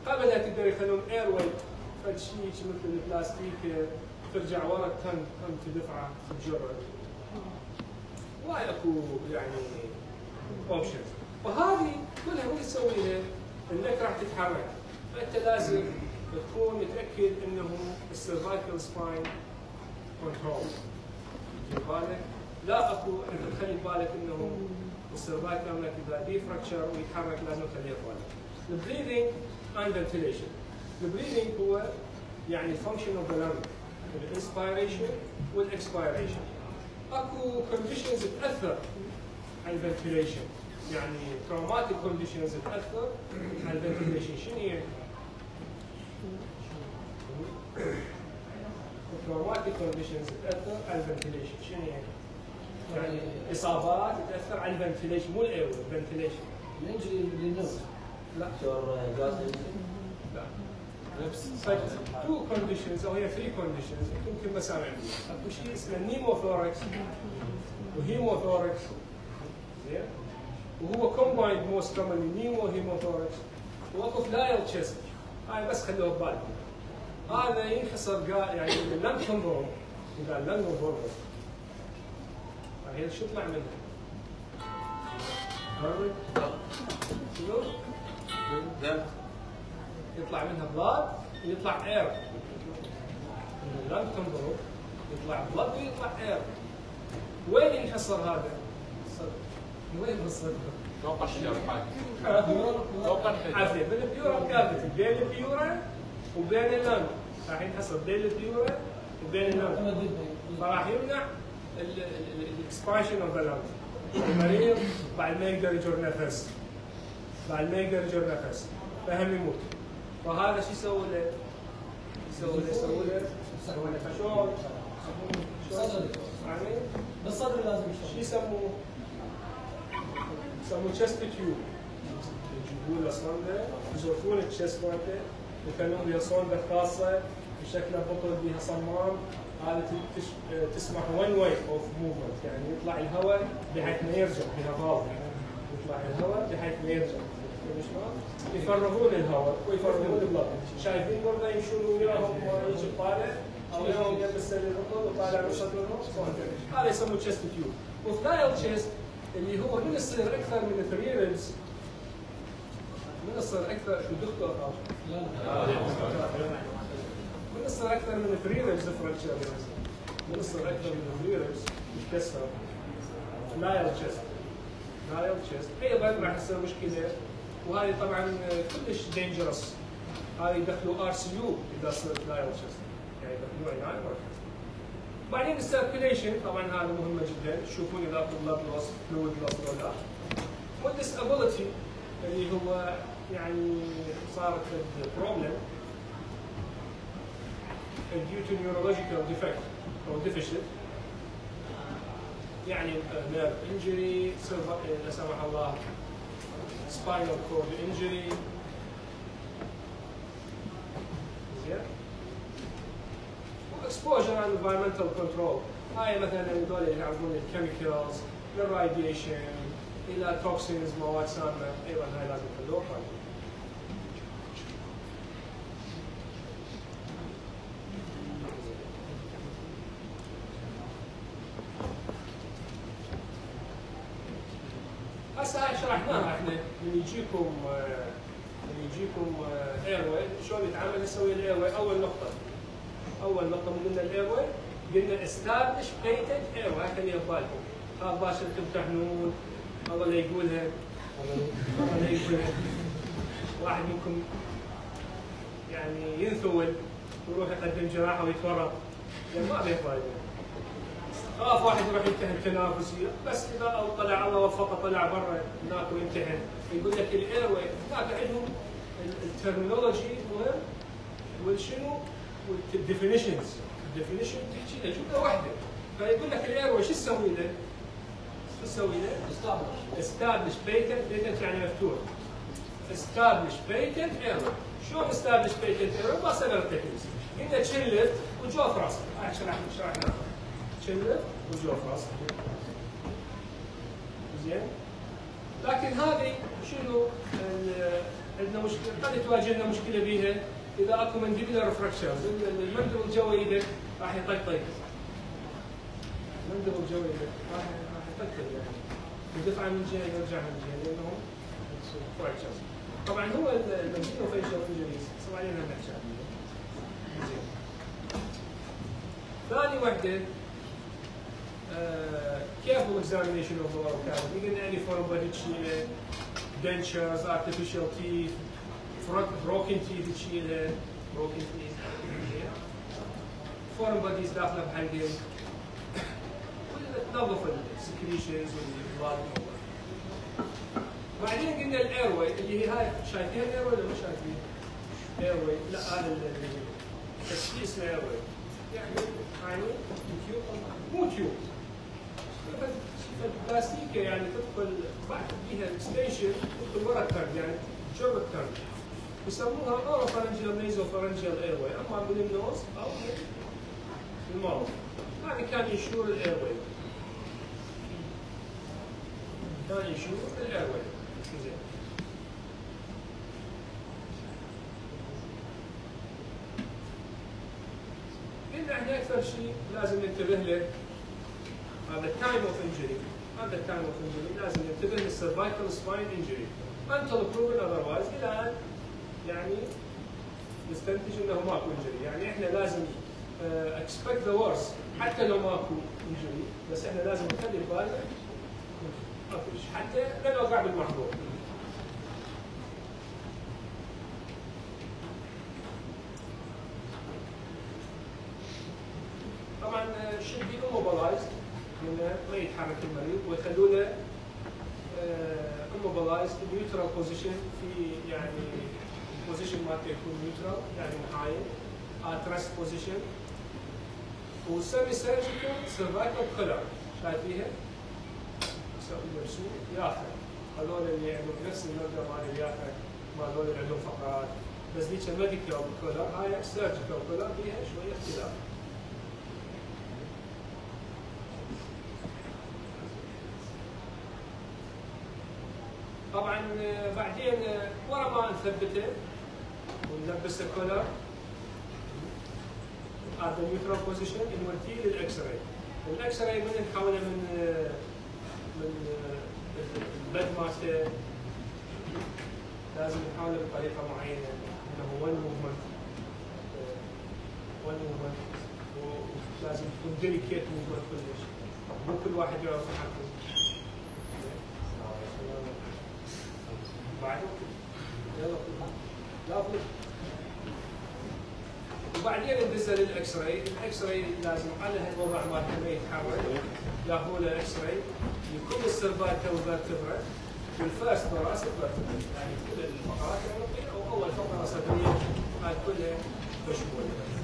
ابدا تقدر يخلون واي فد شيء مثل البلاستيك ترجع ورا التنك تنك تدفعه تجر وايد اكو يعني اوبشنز وهذه كلها من تسوي لها إنك راح تتحرك. فانت لازم تكون متأكد إنه السيرفايكال سباين كنترول بالك. لا اكو انت تخلي بالك إنه ال cervical لك اذا دي fracture ويتحرك لازم تخليه بالك ال breathing and ventilation ال breathing هو يعني function of the lung ال inspiration وال expiration أكو conditions تأثر على ال ventilation يعني traumatic conditions تأثر على ال ventilation شنو هي؟ ال traumatic conditions تأثر على ال ventilation شنو هي؟ يعني إصابات تأثر على الفنتيليشن مو الايرو الفنتيليشن الانجري للنفس لا. لا. تو كونديشنز أو هي ثري كونديشنز يمكن ما سامع اكو شيء اسمه نيموثوركس وهيموثوركس زين. وهو كومبايند موست كومنلي نيمو هيموثوركس واكو فلايل تشيست هاي بس خلوها ببالكم. هذا ينحصر قا يعني اللنج سندروم إذا اللنج فوربس هي شو يطلع منها؟ يطلع منها بلاد ويطلع اير من تنضرب يطلع بلاد ويطلع اير وين ينحصر هذا؟ الصدر. وين بالصدر؟ فوق الشرحات عافيه بين البيورا كافيتي بين البيورا وبين ال lung راح ينحصر بين ال pleura وبين ال lung فراح يمنع ال expansion of the lung المريض بعد ما يقدر يجر نفس. بعد ما يقدر يجر نفس. فهم يموت. فهذا شو يسوي له؟ يسوي له يسوي له. يسوي له صدر يعني بالصدر لازم شو يسموه؟ يسموه chest tube يجيبوا له صندة يزرفون ال chest مالته يخلون بها صندة خاصة بشكل بطل بها صمام. هذا تسمح one way of movement يعني يطلع الهواء بحيث ما يرجع بها valve يطلع الهواء بحيث ما يرجع. شلون؟ يفرغون الهواء ويفرغون ال blood شايفين مرضى يمشون وياهم يجي طالع أو يوم يلبس الرطل وطالع من صدرهم هذا يسموه chest tube و flail chest اللي هو من يصير أكثر من 3 ribs من يصير أكثر شو دكتور؟ خالد لا لا. من يصير أكثر من 3 ribs fracture من يصير أكثر من 3 ribs يتكسر flail chest flail chest أيضا راح تصير مشكله وهذه طبعا كلش dangerous هذه يدخلوا RCU اذا صار flail chest يعني يدخلوه عنايه بعدين ال circulation طبعا هذا مهمه جدا تشوفون اذا اكو blood loss fluid loss ولا لا وال disability اللي هو يعني صارت problem due to neurological defect or deficit. يعني nerve injury لا سمح الله spinal cord injury. زين exposure and environmental control. هاي مثلا هذول اللي يعرضون ال chemicals لل radiation إلى toxins مواد سامة. أيضا هاي لازم تخلوها هسه هاي شرحناها إحنا. من يجيكم آه، يجيكم airway شلون يتعامل؟ ال airway أول نقطة. أول نقطة من قلنا ال airway قلنا establish patent airway خليها ببالكم هذا باشر تمتحنون؟ الله لا يقولها. الله لا يقولها. واحد منكم يعني ينثول ويروح يقدم جراحة ويتورط. يعني ما به فايده خاف واحد يروح يمتحن تنافسي بس إذا أو طلع الله وفقه طلع برا هناك ويمتحن. يقول لك ال airway هناك عندهم ال terminology مهم. والشنو وال definitions ال definition تحكي له جملة واحدة. فيقول لك ال airway شو تسوي له؟ شو تسوي له؟ establish establish patent patent يعني مفتوح. establish patent airway. شلون establish patent airway ما سبب التكنيس قلنا و jaw thrust. شرحنا شرحنا chin lift و jaw thrust زين لكن هذه شنو عندنا مشكله قد تواجهنا مشكله بيها اذا اكو mandibular fractures ال mandible جوا إيدك راح يطقطق ال mandible جوا إيدك راح راح يطقطق يعني يدفع من جهه يرجع من جهه لانهم fractures طبعا هو ال management of facial injuries سوى علينا زين ثاني وحده careful examination of oral cavity قلنا any foreign body تشيله dentures artificial teeth fro- broken teeth تشيله broken teeth foreign bodies داخله بحلقه تنظف ال secretions وال blood بعدين قلنا ال airway اللي هي هاي شايفين ال airway ولا مش شايفين؟ airway لا هذا ال- ال- التشخيص اسمه airway يعني يعني tube مو tube بلاستيكة يعني تدخل بعد فيها suction تدخل ورا الترن يعني جوا الترن. يسموها oropharyngeal nasopharyngeal airway اما من ال nose أو من ال mouth هذا can ensure ال airway can ensure ال airway زين. قلنا إحنا أكثر شيء لازم ننتبه له هذا ال time of injury هذا ال time of injury لازم ننتبه لل cervical spine injury until proven otherwise إلى أن يعني نستنتج إنه ماكو injury يعني إحنا لازم expect the worst حتى لو ماكو injury بس إحنا لازم نخلي شيء حتى لا نوقع بالمحظور. طبعا should be immobilized. ما يتحرك المريض ويخلوا له immobilized neutral position في يعني البوزيشن مالته يكون neutral يعني محايد rest position. وسمي surgical cervical collar شايفيها؟ مرسوم ياخة هذول اللي عندهم نفس المبدأ مال الياخة مال هذول اللي عندهم فقرات. بس ذيك ال medical collar هاي surgical collar فيها شوية اختلاف. طبعا آه، بعدين آه، ورا ما نثبته. ونلبسه collar هذا neutral position نوديه لل X-ray ال X-ray من نحوله من آه، من ال bed مالته. لازم نحوله بطريقة معينة. إنه one movement one movement ولازم تكون ديليكيت موفمنت كلش. مو كل واحد يعرف يحكم بعد يلا لا أفضل. وبعدين ندزه لل X-ray، ال X-ray لازم على هالوضع مالته ما يتحرك ياخذوا له X-ray يكون ال cervical vertebra وال first thoracic vertebra يعني كل الفقرات أو اول فقره صدريه هاي كلها مشموله.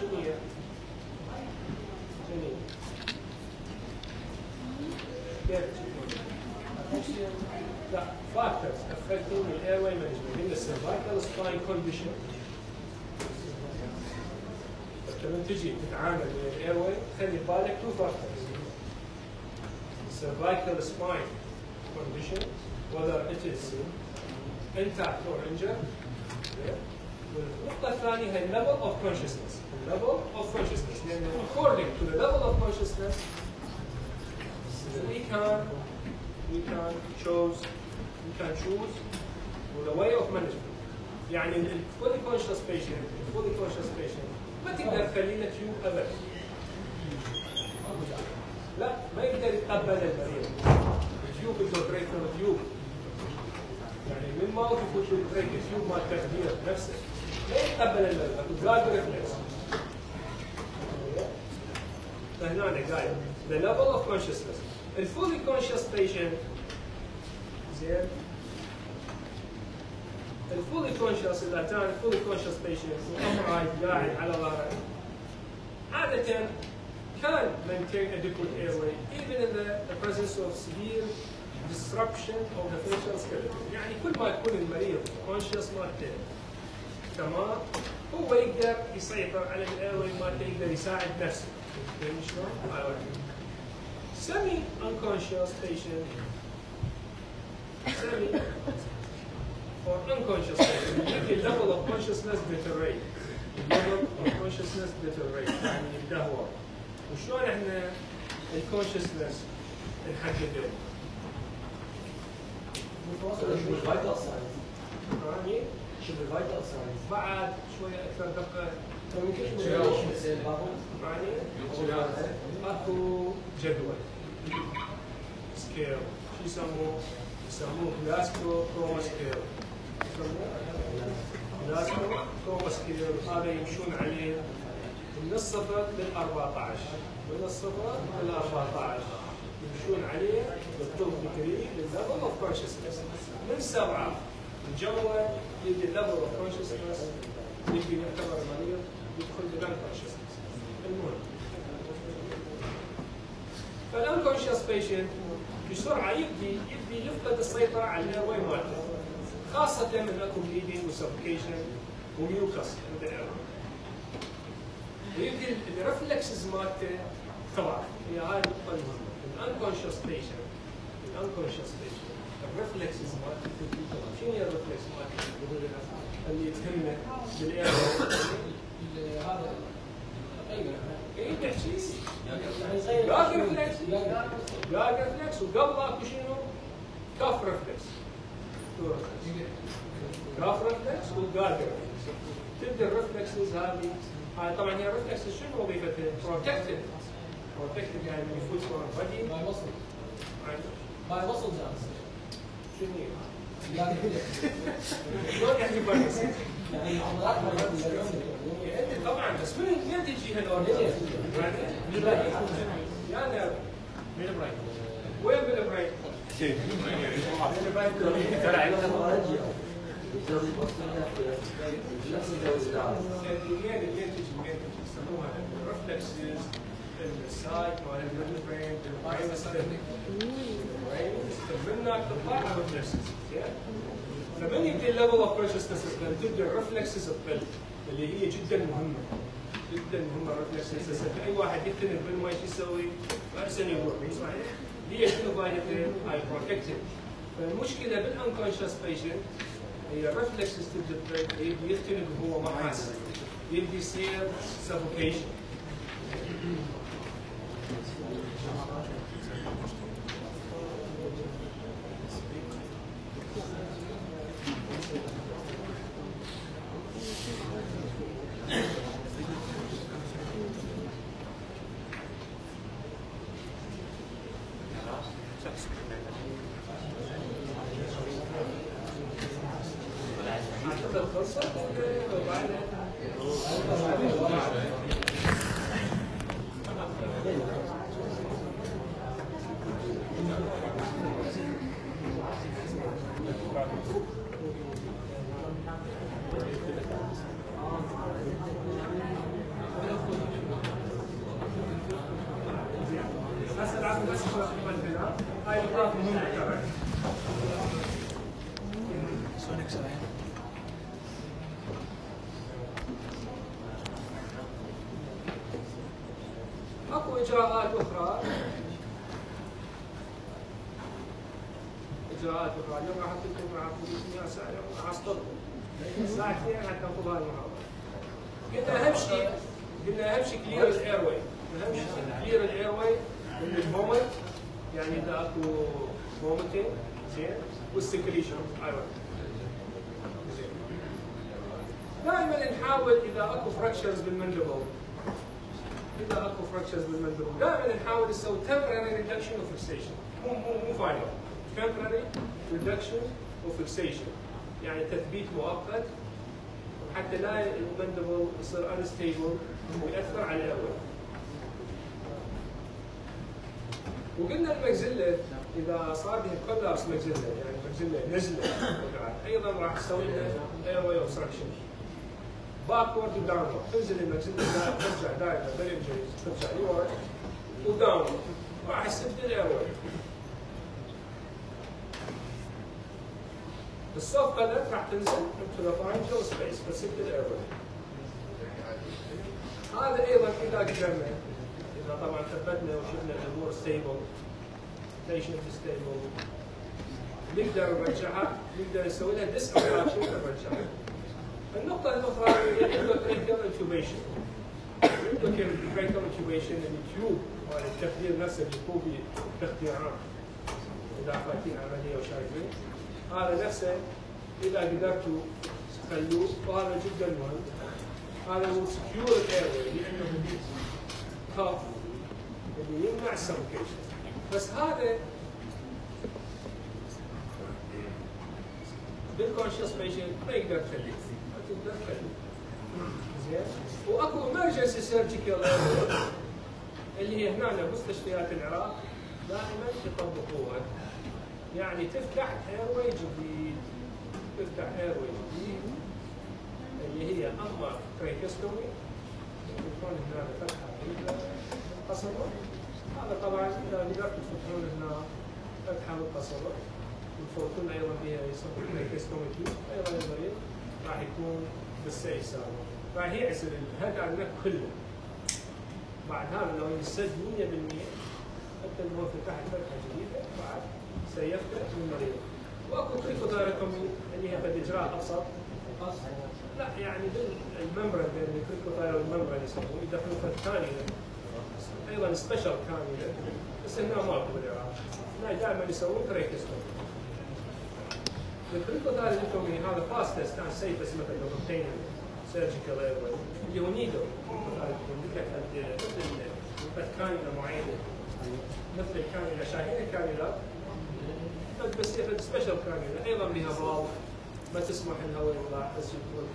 شنو هي؟ هي؟ كيف؟ لا factors affecting the airway management in the cervical spine condition لما تجي تتعامل مع الايرواي خلي بالك تو factors cervical spine condition whether it is intact or injured yeah. والنقطة الثانية هي level of consciousness level of consciousness لأنه according to the level of consciousness we can we can choose we can choose the way of management يعني ال fully conscious patient ال fully conscious patient ما تقدر تخلي له تيوب ابدا لا ما يقدر يتقبل المريض التيوب بده بريكر تيوب يعني من ما يفوت له البريك تيوب مال التخدير نفسه ما يتقبل المريض اكو زاد ريفلكس فهنا قايل the level of consciousness ال fully conscious patient زين الفولي كونشس اذا كان فولي كونشس بيشنت وامراض قاعد على ظهره عاده can maintain adequate airway even in the, the presence of severe disruption of the facial skeleton يعني كل ما يكون المريض كونشس مالته تمام هو يقدر يسيطر على الايرواي مالته يقدر يساعد نفسه فاهم شلون؟ هاي واحد. semi unconscious patient semi or unconscious patient يجي level of consciousness deteriorate level of consciousness deteriorate يعني يتدهور وشلون إحنا ال consciousness نحدده؟ شوف ال vital signs بعد شوية أكثر دقه يعني اكو جدول scale شو يسموه؟ يسموه Glasgow coma scale Glasgow coma scale هذا يمشون عليه من الصفر لل 14 من الصفر لل 14 يمشون عليه بالطول degree لل level of consciousness من سبعه الجوه يجي ال level of consciousness يجي يعتبر مريض يدخل بال unconsciousness المهم. فال unconscious patient بسرعة يبدي يبدي يفقد السيطرة على ال airway مالته. خاصة من اكو bleeding و suffocation و mucus عند ال airway ويبدي ال reflexes مالته طبعا هي هاي النقطة المهمة. ال unconscious patient ال unconscious patient طبعا شنو هي ال reflex مالته اللي تهمه بال airway هذا جاك ريفلكس gag reflex وقبل اكو شنو؟ cough reflex cough reflex و gag reflex تبدا ال reflexes هذه هاي طبعا هي ال reflexes شنو وظيفتها؟ protective protective يعني يفوت foreign body جالس طبعا بس من وين تجي هال order؟ يعني يا نعم من البرايت وين بالبرايت؟ بالبرايت منين منين تجي منين تجي يسموها الرفلكسز السايت مال الممبرين بالبراين ستيم البراين استقبلنا تطلع على الريفلكسز زين فمن يبدا الليفل اوف كونشسنس تبدا الريفلكسز تقل اللي هي جدا مهمه جدا مهمه ال reflexes اي واحد يقتنع بالما شو يسوي احسن يروح صحيح هي شنو فايدتين؟ هاي protective فالمشكلة بال unconscious patient هي ال reflexes تبدا تقل يختنق وهو ما حاسس يبدا يصير suffocation اعتقد خلصت وبعدين هسه العفو بس هنا هاي نقاط مهمه ترى أكو إجراءات أخرى. إجراءات أخرى. اليوم راح احطكم مع يا ساعة. راح أصطدم. ساعتين حتى ناخذ هاي المحاضره قلنا أهم شيء قلنا أهم شيء clear ال airway أهم شيء clear ال airway من ال vomit يعني إذا أكو vomiting زين وال secretion أيوه زين دائما نحاول إذا أكو fractures بال mandible إذا أكو fractures بال mandible دائما نحاول نسوي temporary reduction و fixation. مو مو مو final temporary reduction و fixation. يعني تثبيت مؤقت. حتى لا ال mandible يصير unstable ويأثر على ال airway. وقلنا ال maxilla إذا صار بها collapse maxilla يعني maxilla نزلت. وقعت أيضا راح تسوي لنا airway obstruction backward و downward تنزل دا- ترجع دائما بال injuries ترجع لورا و downward راح يسد ال airway الصوت قلت راح تنزل into the pharyngeal space بتسد ال airway هذا أيضا اذا قدرنا اذا طبعا ثبتنا وشفنا الأمور stable patient stable نقدر نرجعها نقدر نسوي لها disc operation نرجعها النقطة الأخرى هي ال endotracheal intubation ال endotracheal intubation ال tube التخدير نفسه اللي يكون باختيارات. إذا فاتين عملية وشايفين هذا نفسه إذا قدرتوا تخلوه. وهذا جدا مهم. هذا هو secure ال airway لأنه خاف. اللي يمنع ال suffocation بس هذا بال conscious patient ما يقدر تخليه زين واكو emergency surgical اللي هي هنا مستشفيات العراق دائما يطبقوها يعني تفتح airway جديد. تفتح airway جديد. اللي هي أما تريكستومي يكون هنا فتحة بالقصبه هذا طبعا إذا قدرتوا تفتحون هنا فتحة بالقصبة. وتفوتون أيضا بها يسمى تريكستومي أيضا المريض راح يكون بالسيسار راح يعسر الهدى عنك كله. بعد هذا لو يسد 100% انت لو فتحت فتحة جديدة بعد سيفتح للمريض وأكو تريكوتايروتومي اللي هي قد إجراء ابسط لا يعني الممبرين بين الكريكوتاير والممبرين يسموه يدخلون فت كانيولا أيضا سبيشال كانيولا بس هنا ماكو بالعراق هنا دائما يسوون تريكستومي الكريكوتايروتومي هذا فاستست كان سيفست مثلا لو obtaining surgical airway اللي هو نيدو مثل فت كانيولا معينه مثل الكانيولا شايفين الكانيولا بس هي سبيشال كانيولا أيضا بها فالف ما تسمح الهواء يطلع بس يكون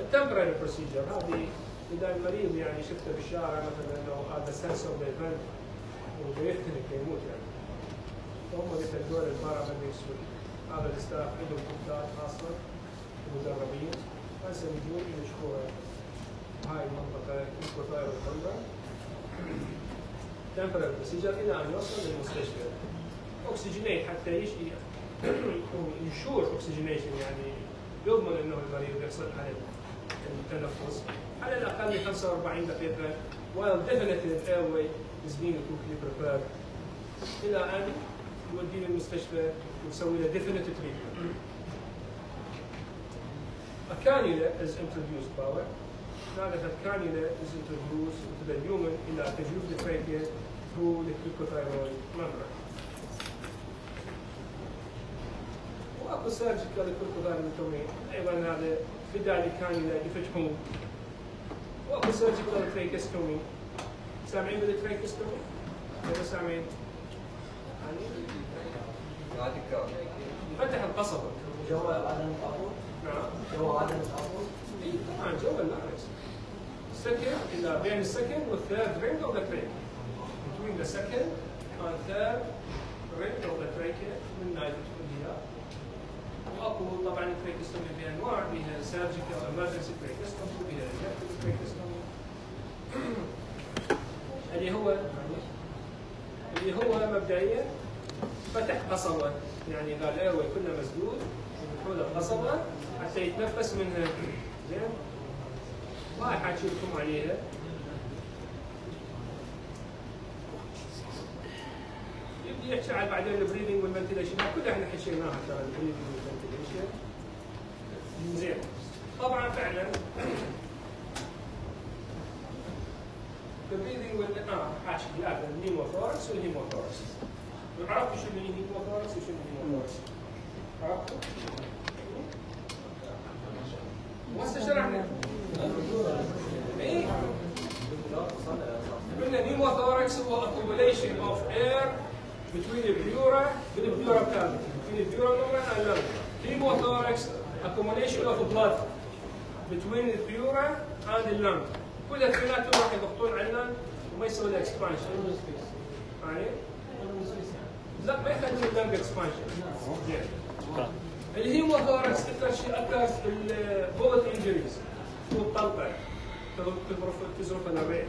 التمبرري بروسيجر هذه اذا المريض يعني شفته بالشارع مثلا لو هذا سنسور بايفنت وبيختنق يموت يعني فهم مثل دول البارا سويت هذا الاستاف عندهم كتات خاصه مدربين هسه يجون يشكوها هاي المنطقة يشكو طائر الخلة temporary procedure إلى ان يوصل للمستشفى oxygenate حتى يكون ensure oxygenation يعني يضمن انه المريض يحصل على التنفس على الاقل 45 دقيقه while definitive airway is being quickly prepared إلى ان يوديه للمستشفى ويسوي له definitive treatment. A cannula is introduced power. Now that a cannula is introduced into the lumen إلى تجويف the trachea through the cricothyroid membrane. واكو surgical cricothyrotomy أيضا هذا بدال كانيولا يفتحون واكو surgical tracheostomy سامعين بال tracheostomy؟ ولا سامعين؟ فتح القصبة. جوا عدم التعفض نعم. جوا عدم التعفض إي طبعا جوا اللارنكس السكن إلى بين السكن والثيرد رينج اوف ذا trachea between the second and third ring of the trachea من ناحية الإياه واكو طبعا التريكستومي فيها انواع فيها سيرجيكال امرجنسي تريكستومي وفيها الكتريك تريكستومي اللي هو اللي هو مبدئيا فتح قصبة. يعني اذا ال airway كله مسدود يفتحوا له قصبه حتى يتنفس منها زين؟ احكي لكم عليها. يبدي يحكي على بعدين ال breathing وال ventilation كلها إحنا حكيناها ترى ال breathing وال ventilation زين. طبعا فعلا ال breathing وال آه حاشي لا ال pneumothorax وال hemothorax عرفتوا شنو ال hemothorax وشنو ال hemothorax؟ عرفتوا؟ وهسه شرحنا إيه قلنا هو accumulation of air between the pleura وال pleura cavity between the pleura membrane and lung pneumothorax accumulation of blood between the pleura and the lung كل اثنيناتهم راح يضغطون على ال lung وما يسوي له expansion يعني لا ما يخلي ال lung expansion زين ال hemothorax أكثر شيء أكثر ال bullet injuries تضرب تزرف الرئه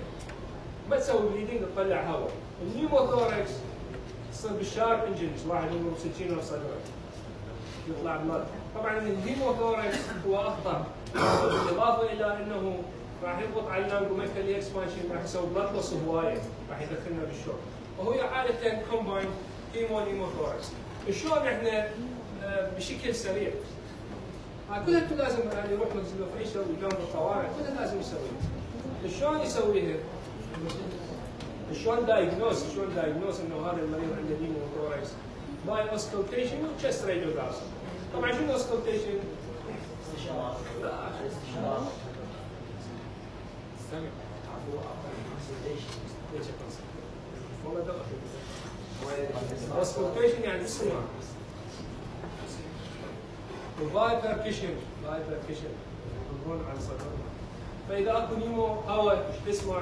ما تسوي bleeding تطلع هواء ال pneumothorax تصير بال sharp injuries واحد يضرب سكينه بصدره يطلع blood طبعا ال hemothorax هو اخطر بالاضافه إلى انه راح يضغط على ال lung وما يخليه expansion راح يسوي blood loss هوايه راح يدخلنا بال shock وهي عاده combined hemopneumothorax شلون إحنا آه، بشكل سريع ها كلها أنتم لازم يعني يروح منزل فريشه وجنب الطوارئ كلها لازم يسويها شلون يسويها؟ شلون diagnose شلون diagnose إنه هذا المريض عنده pneumothorax by auscultation و chest radiograph طبعا شنو auscultation؟ استشارة لا استشارة استمع عفوا consultation. ليش والله دقق auscultation يعني استماع و by percussion by percussion يضربون على الصدر فإذا أكو pneumo هواء إيش تسمع؟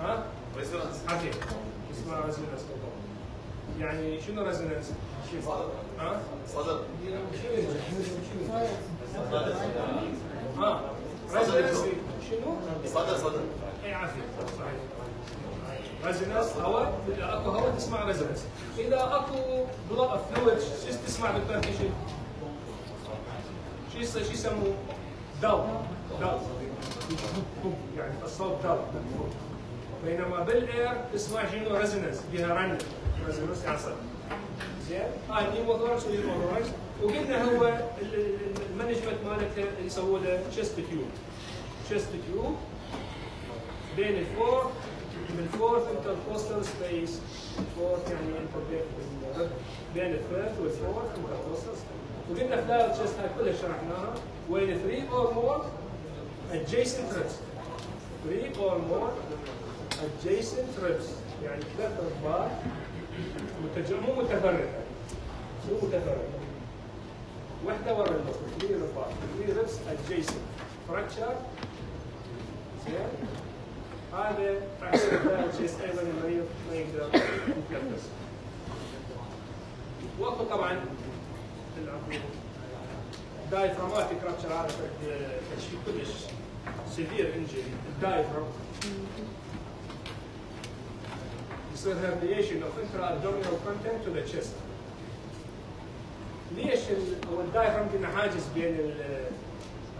ها؟ عافية اسمها resonance بالضبط يعني شنو resonance؟ ها؟ صدى. ها؟ resonance شنو؟ صدى صدى. اي عافية. صحيح. resonance هواء إذا أكو هواء تسمع resonance إذا أكو blood fluid شو تسمع بال percussion؟ شو؟ شو يسموه؟ dull dull يعني الصوت dull بينما بال air تسمع شنو؟ resonance فيها رن resonance يعني صدى زين هاي pneumothorax و pneumothorax وقلنا هو ال- ال- ال management مالته يسووا له chest tube chest tube بين ال four من ال fourth intercostal space ال fourth يعني انت بين ال third وال fourth intercostal space وقلنا flail chest هاي كلها شرحناها. when 3 or more adjacent ribs. 3 or more adjacent ribs. يعني ثلاث متج... مو متفرقة. مو متفرقة. واحدة ورا الاخرى 3 ribs 3 ribs adjacent. Fracture. زين. هذا flail chest أيضا المريض ما يقدر يتنفس وأكو طبعا diaphragmatic rupture هذا شيء كلش severe injury ال diaphragm يصير herniation of intra-abdominal content to the chest. ليش هو ال diaphragm قلنا حاجز بين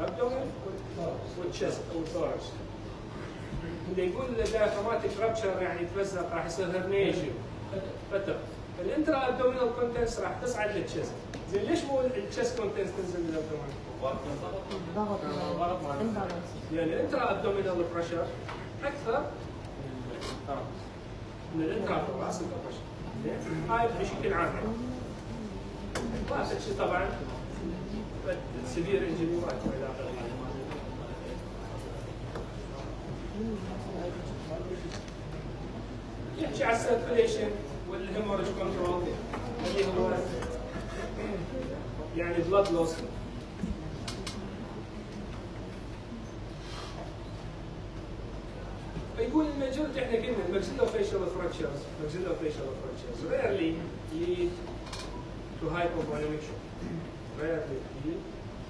ال abdomen وال chest أو ال thorax. اللي يقول ال diaphragmatic rupture يعني تمزق راح يصير herniation فتق. ال intra-abdominal contents راح تصعد لل chest. زين ليش مو ال chest contents تنزل لل abdomen؟ ضغط imbalance لأن ال intra-abdominal pressure أكثر من ال intra-thoracic pressure. هاي بشكل عام شيء طبعا severe injury ما يكون إلى اخره. يحكي على ال circulation وال hemorrhage control اللي هو يعني blood loss فيقول ال majority إحنا قلنا ال maxillofacial facial fractures rarely lead to hypovolemic shock rarely lead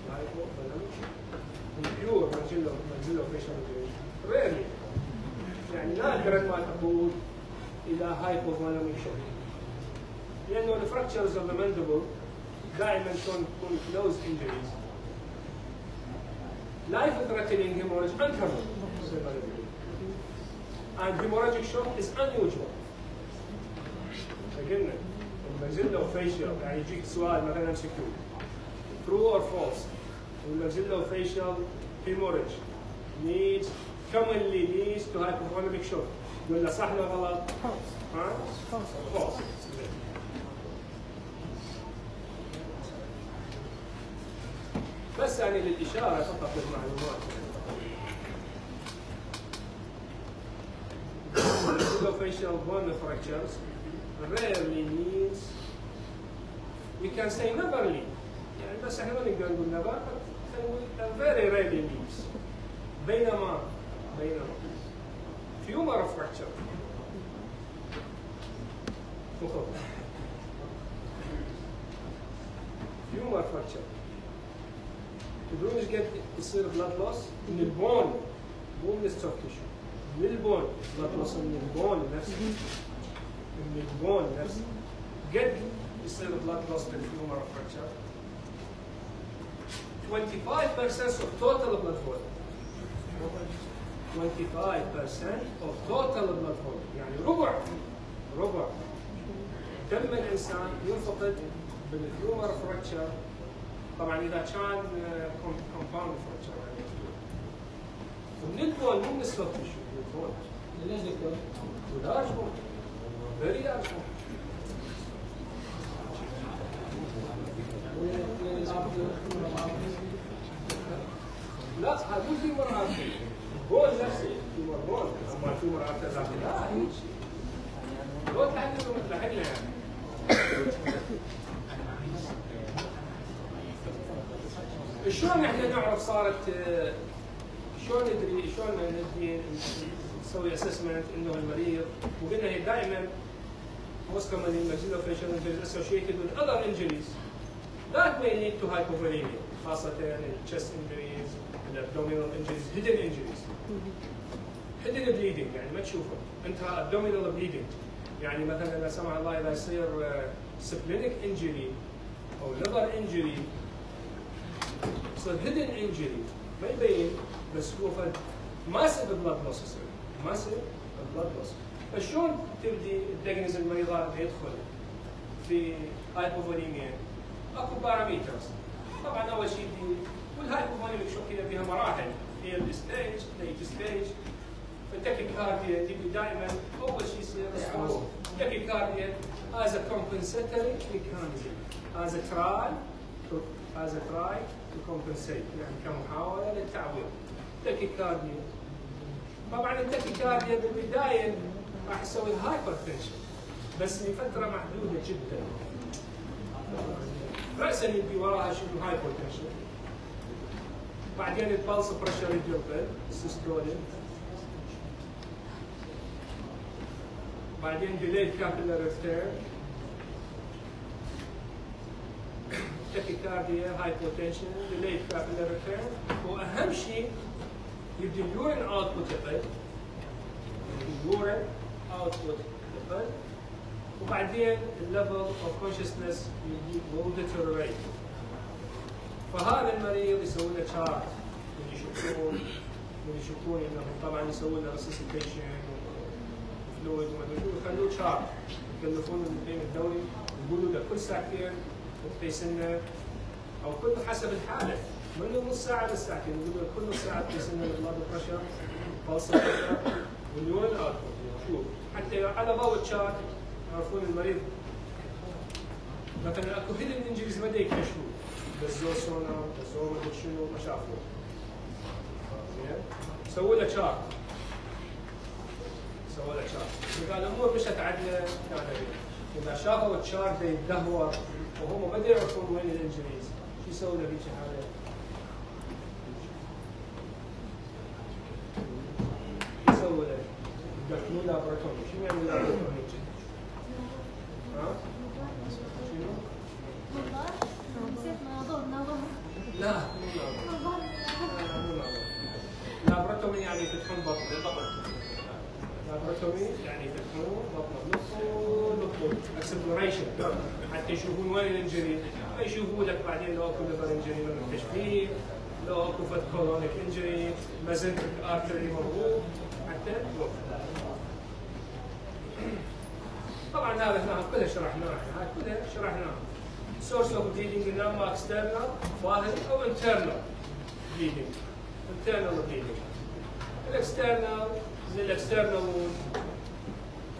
to hypovolemic shock in pure maxillo maxillo facial injury rarely يعني نادرا ما تقود الى hypovolemic shock لانه الفراكشرز اوف ذا mandible دائما تكون تكون close injuries life threatening hemorrhage uncommon and hemorrhagic shock is unusual. قلنا الماكسيلو فيشيال يعني يجيك سؤال مثلا ام سي كيو true or false الماكسيلو فيشيال hemorrhage needs commonly leads to hypovolemic shock قلنا صح ولا غلط؟ ها؟ false بس يعني للإشارة فقط للمعلومات Maxillofacial bone fractures rarely means we can say never lead يعني بس إحنا ما نقدر نقول never but very rarely leads بينما بينما femur fracture خطوط femur fracture تدرون إيش قد يصير blood loss من ال bone مو من ال soft tissue من ال bone blood loss من ال bone نفسه من ال bone نفسه قد يصير blood loss بال femur fracture 25% of total blood volume. 25% of total blood volume يعني ربع. ربع. دم الإنسان ينفقد بال femur fracture طبعا إذا كان compound fracture يعني ال bone مو من ال soft tissue من ال bone ليش دكتور؟ ولارج بون فيري لارج بون لا هذا مو تيومر بون نفسه تيومر بون اما تيومر عارفين لا هيك لو تعلموا مثل حقنا يعني شلون إحنا نعرف صارت شلون ندري شلون ندري نسوي اسسمنت إنه المريض؟ وقلنا هي دائما most commonly maxillofacial injuries associated with other injuries. That may lead to hypovolemia خاصة chest injuries abdominal injuries hidden injuries. Hidden bleeding يعني ما تشوفه. أنت abdominal bleeding. يعني مثلا لا سمح الله إذا يصير آه، splenic injury أو liver injury. يصير hidden injury. ما يبين بس هو فد massive blood loss يصير massive blood loss فشلون تبدي ت diagnose المريض هذا يدخل في hypovolemia أكو parameters طبعا أول شيء دي وال hypovolemic shock هي فيها مراحل. هي ال stage late stage ال tachycardia يجي دائما اول شيء يصير response tachycardia as a compensatory mechanism as a try to as a try to compensate. يعني كمحاوله للتعويض tachycardia طبعا ال tachycardia بالبدايه راح يسوي hypertension بس لفتره محدودة جدا. رأسا يجي وراها شنو؟ hypotension بعدين ال pulse pressure يجبل ال systolic بعدين delayed capillary return tachycardia hypotension delayed capillary return واهم شيء يبدي ال urine output يقل ال urine output طيب؟ وبعدين ال level of consciousness will deteriorate فهذا المريض يسوي له chart من يشوفون من يشوفون انهم طبعا يسوون له resuscitation fluid وما أدري يخلوه chart يكلفون البين الدوري يقولوا له كل ساعتين وقيس لنا. أو كل حسب الحالة. من نص ساعة لساعتين يقولوا له كل نص ساعة قيس لنا ال blood pressure وال urine output شوف حتى على ضوء ال chart يعرفون المريض. مثلا أكو hidden injuries ما يكتشفوا دزوا سونار دزوا ما ادري شنو ما شافوه زين سووا له chart سووا له chart قال الأمور مشت عدنا كان اذا شافوا ال chart يتدهور وهم ما يعرفون وين ال injuries شو يسووا له بهيك حاله؟ يسووا له يدخلوا laparotomy شنو يعني laparotomy؟ ها؟ شنو؟ نسيت نظر نظر. لا، نظر. لابراتوري يعني يفتحون بطن لابراتوري يعني حتى يشوفون وين الانجري. يشوفوا لك بعدين لو أكو ليفر انجري من التشفير لو أكو فت كولونيك انجري مازنتريك ارتري مربوط حتى طبعا هذا إحنا كلها شرحناه كلها شرحناه. of bleeding يا اما external ظاهري or internal bleeding internal bleeding ال external من ال external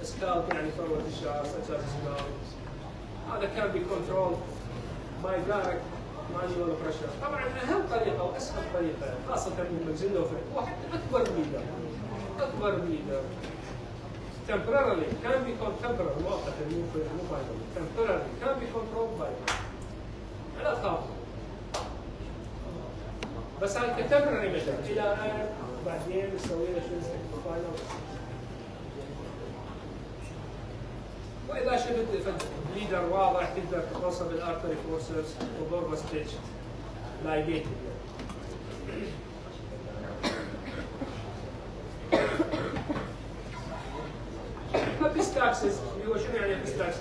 scalp يعني فروه الشعر scalp scalp هذا can be controlled by direct manual pressure طبعا اهم طريقة واسهل طريقة؟ خاصة من المجزلوفرين وحتى أكبر bleeder أكبر bleeder temporarily. Can be con- temporary مؤقتا مو مو finally temporarily. Can be controlled by لا تخاف بس هاي method إلى أن بعدين نسوي له شو اسمه وإذا شفت bleeder واضح تقدر توصل بال artery forceps وتضربه stitch. ligated epistaxis اللي هو شنو يعني epistaxis؟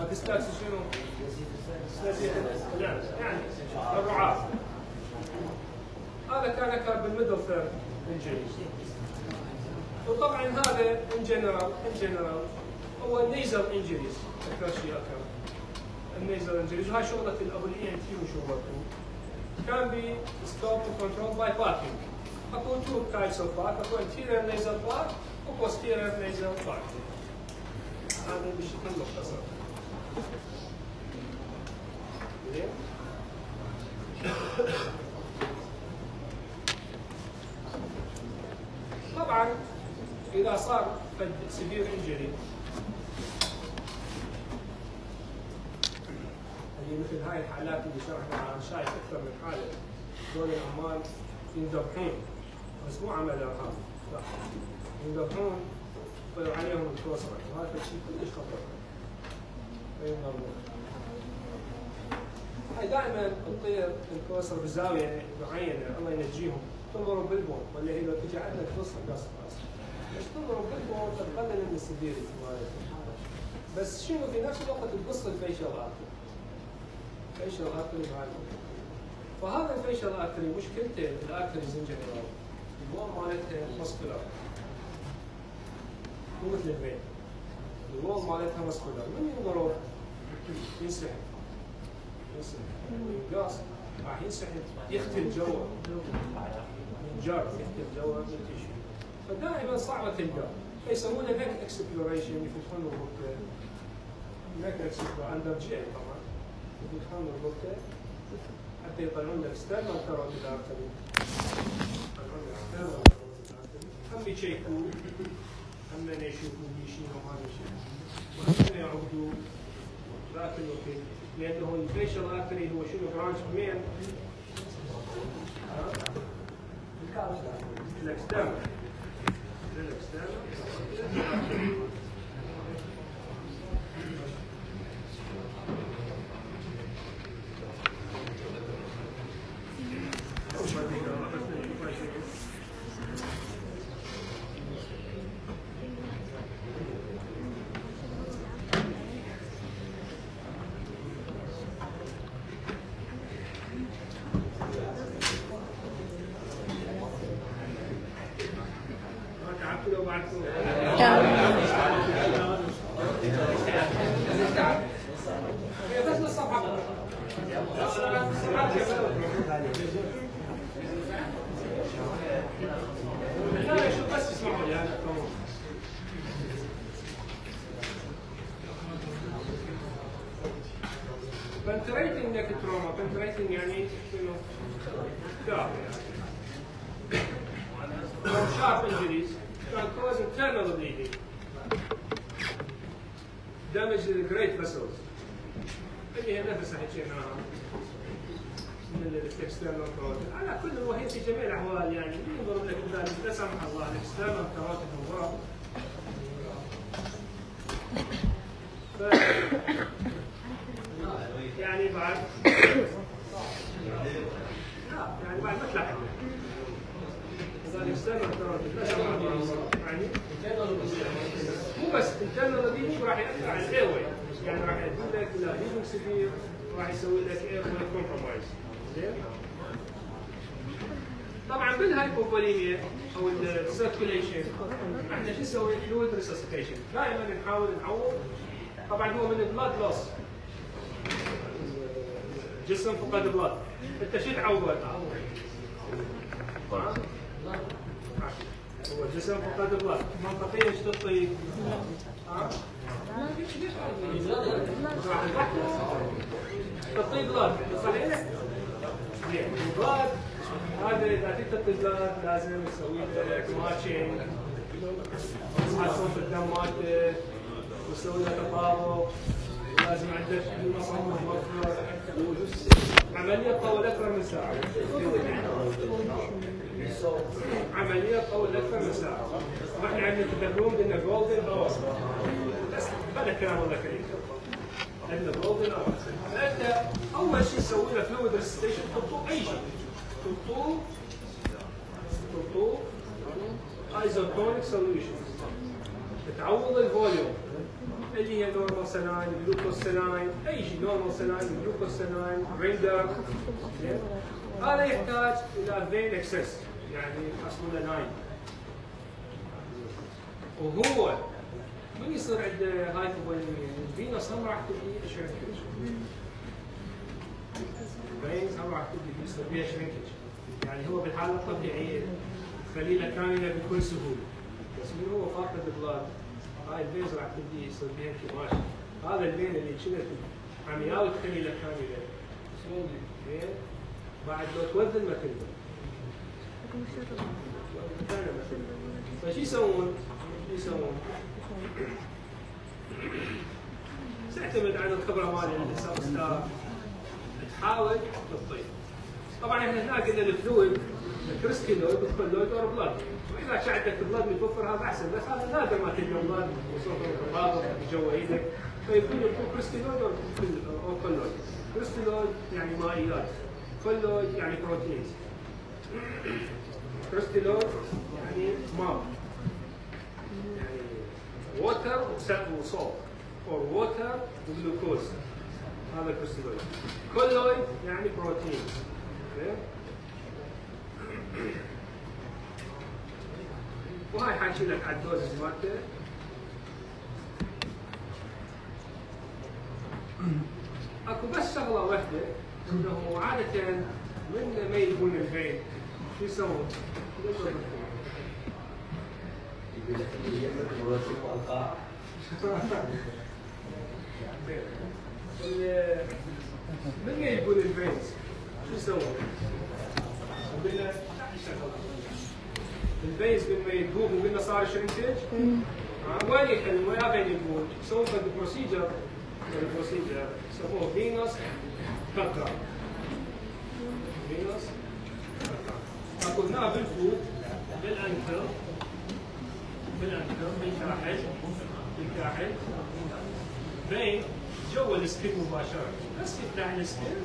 epistaxis شنو؟ نزيف الانف يعني الرعاف هذا كان أكثر بال middle third injury وطبعا هذا in general هو nasal injuries أكثر شيء أكثر ال nasal injuries وهاي شغلة الابو ال ENT وشغلته can be stop control by packing أكو two types of pack أكو nasal pack و posterior nasal pack هذا بشكل مختصر زين؟ طبعا إذا صار severe injury اللي مثل هاي الحالات اللي شرحنا عن شايف أكثر من حالة. دول العمال ينذبحون بس مو عمل ارهاب لا. ينذبحون يطلعوا عليهم الكوسرة. وهذا الشيء كلش خطر. فينظبون هاي دائما تطير الكوسر بزاوية معينة. الله ينجيهم. تنظروا بالبون ولا هي لو تجي عندك قصه قص قص بس شنو في نفس الوقت تقص ال facial artery facial artery فهذا ال facial artery مشكلته ال arteries in general ال wall مالتها muscular مو مثل ال vein ال wall مالتها muscular من ينضرب ينسحب. ينسحب. ينقاص. راح ينسحب. يختل جوا ينجر يختل جوا فدائما صعبة تلقاه فيسمونه neck exploration يفتحون الرقبة neck exploration under GA طبعا. يفتحون الرقبة حتى يطلعون لك external carotid artery يطلعون لك external artery هم يشيكوا هم يشوفوا يشيلوا ما يشيلوا وهم يعبدوا ذاك الوقت لأنه ال facial artery هو شنو؟ branch مين؟ الاكسترنال del externo, del externo. نسوي لك matching نصحصهم قدام مالته ونسوي له تطابق لازم عندك مصمم عملية طول أكثر من ساعة عملية طول أكثر من ساعة وإحنا عندنا تدرون قلنا golden hours هذا كلام الله كريم عندنا golden hours فأنت أول شيء تسوي له fluid resuscitation تطلب أي شيء. تطلب 2 isotonic solution بتعوض ال volume اللي هي normal saline glucose saline اي شيء normal saline glucose saline Ringer هذا يحتاج إلى vein access يعني أصلا ناين وهو من يصير عنده hypovolemia ال veins صار راح تبدي 20 كيلو البرين صار راح تبدي يصير فيها 20 كيلو يعني هو بالحاله الطبيعيه تخلي له كاملة بكل سهولة. بس من هو فاقد البلاد هاي الفينز راح تبدي يصير فيها انكماش هذا الفين اللي كنت عمياء وتخلي له كامله زين بعد لو توذن ما تقدر. فشو يسوون؟ شو يسوون؟ تعتمد على الخبرة مال ال sister تحاول تطيب طبعا إحنا هنا قلنا ال fluid ال crystalloid وال colloid or blood وإذا كان عندك blood متوفر هذا أحسن بس هذا نادر ما تلقى blood وصوفه رابط جوا إيدك فيكون يكون crystalloid أو colloid crystalloid يعني مائيات colloid يعني proteins crystalloid يعني ماء. يعني water و salt or water و glucose. هذا crystalloid colloid يعني protein. okay وهاي حاكي لك على ال doses مالته أكو بس شغله واحدة إنه عادة من ما يجون ال vein شو يسوون؟ من يجون ال veins شو يسوون؟ قلنا ال veins لما يذوب وقلنا صار shrinkage وين يحل وين هذا يقول يسوون في ال procedure ال procedure يسموه venous cut venous هنا بال foot بال ankle بال ankle بالكاحل بالكاحل vein جوا ال skin مباشرة بس يفتح ال skin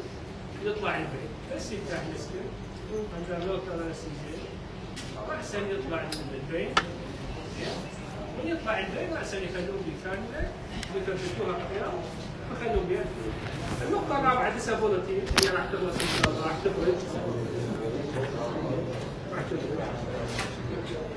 يطلع ال vein بس يفتح ال skin عند local anesthesia رأسا يطلع ال vein من يطلع ال vein رأسا يخلون بكاملة يثبتوها خيار ويخلون بها النقطة الرابعة ديسابولتي هي راح تخلص إن شاء الله راح تخرج راح تخرج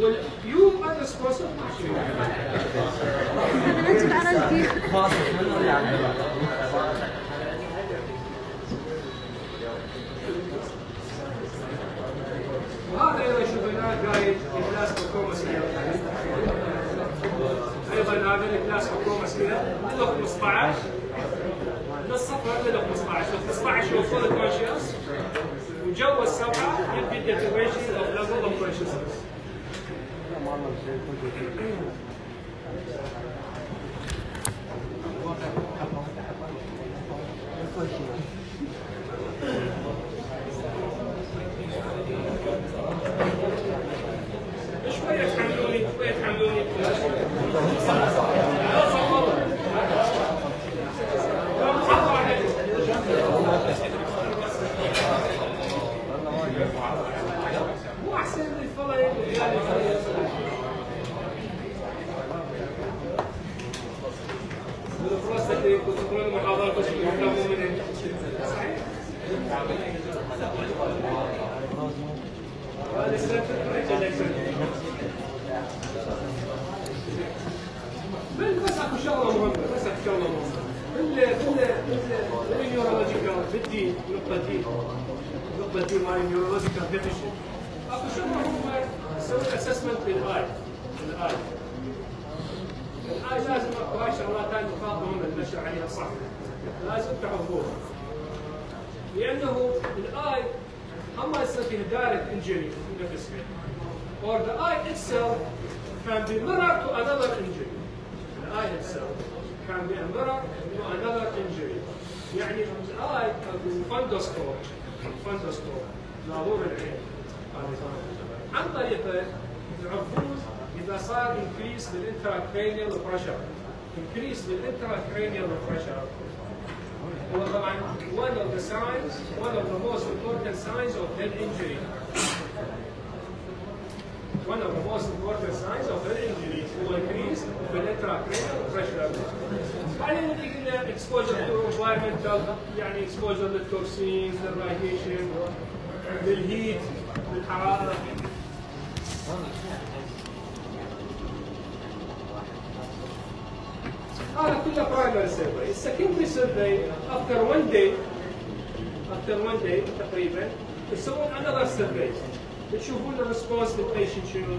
والحيوم هذا سبوسة. وهذا أيضا شفناه قايد كلاس حكومة أيضا هذا كلاس حكومة سيرة. من 15 من الصفر إلى 15 ال 15 هو فول كونشيس وجوا السبعة. يبدأ الديتوبيشن اوف ليفل اوف كونشيوسنس tomar uma cerveja. هذا كله primary primary survey. ال secondary survey after one day after one day تقريبا. يسوون another survey تشوفون ال response لل patient شنو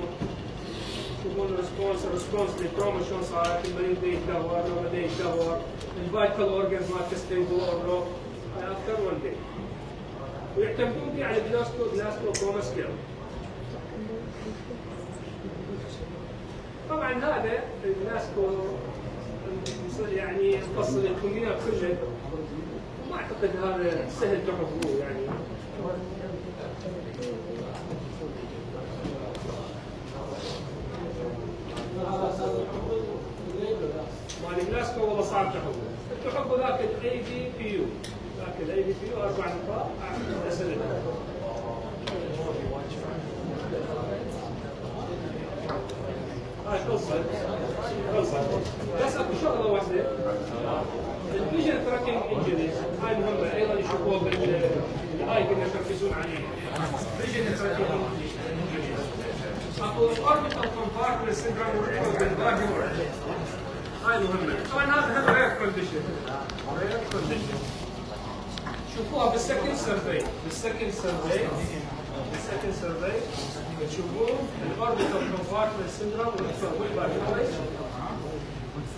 تشوفون ال response ال response لل trauma شلون صارت المريض يتدهور لو بدا يتدهور ال vital organs مالته stable or لو after one day ويعتمدون فيه على Glasgow Glasgow coma scale طبعا هذا ال Glasgow يعني فصل الكميات كلها ما أعتقد هذا سهل تحفظوه يعني. مالي الناس والله صعب تحفظه تحفظ ذاك ال AVPU ذاك ال AVPU أربع نقاط. اسئله كنا يركزون عليها vision threatening injuries اكو orbital compartment syndrome بالباقي هاي مهمة طبعا هذا هم rare condition rare condition شوفوها بال second survey بال second survey بال second survey تشوفوه ال orbital compartment syndrome وال retrobulbar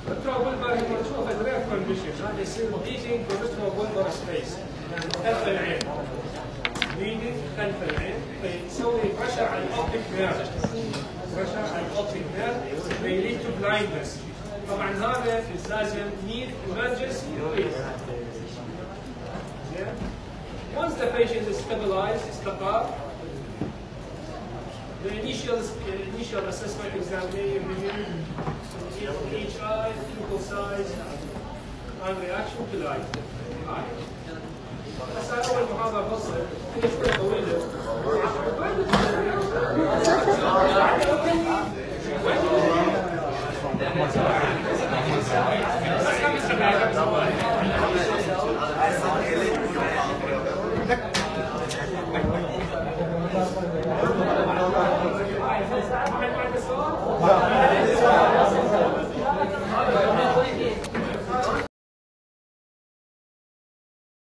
ال retrobulbar لما تشوفها rare condition هذا يصير bleeding بال retrobulbar space خلف العين بليدنج خلف العين فيسوي بريشر على الاوبتيك نيرف بريشر على الاوبتيك نيرف فيليد تو بلايندنس طبعا هذا لازم need emergency relief Yeah. Once the patient is stabilized, استقر, the initial initial assessment examination review each eye, pupil size, and reaction to light. 那三个女娃娃都死了，你去问去。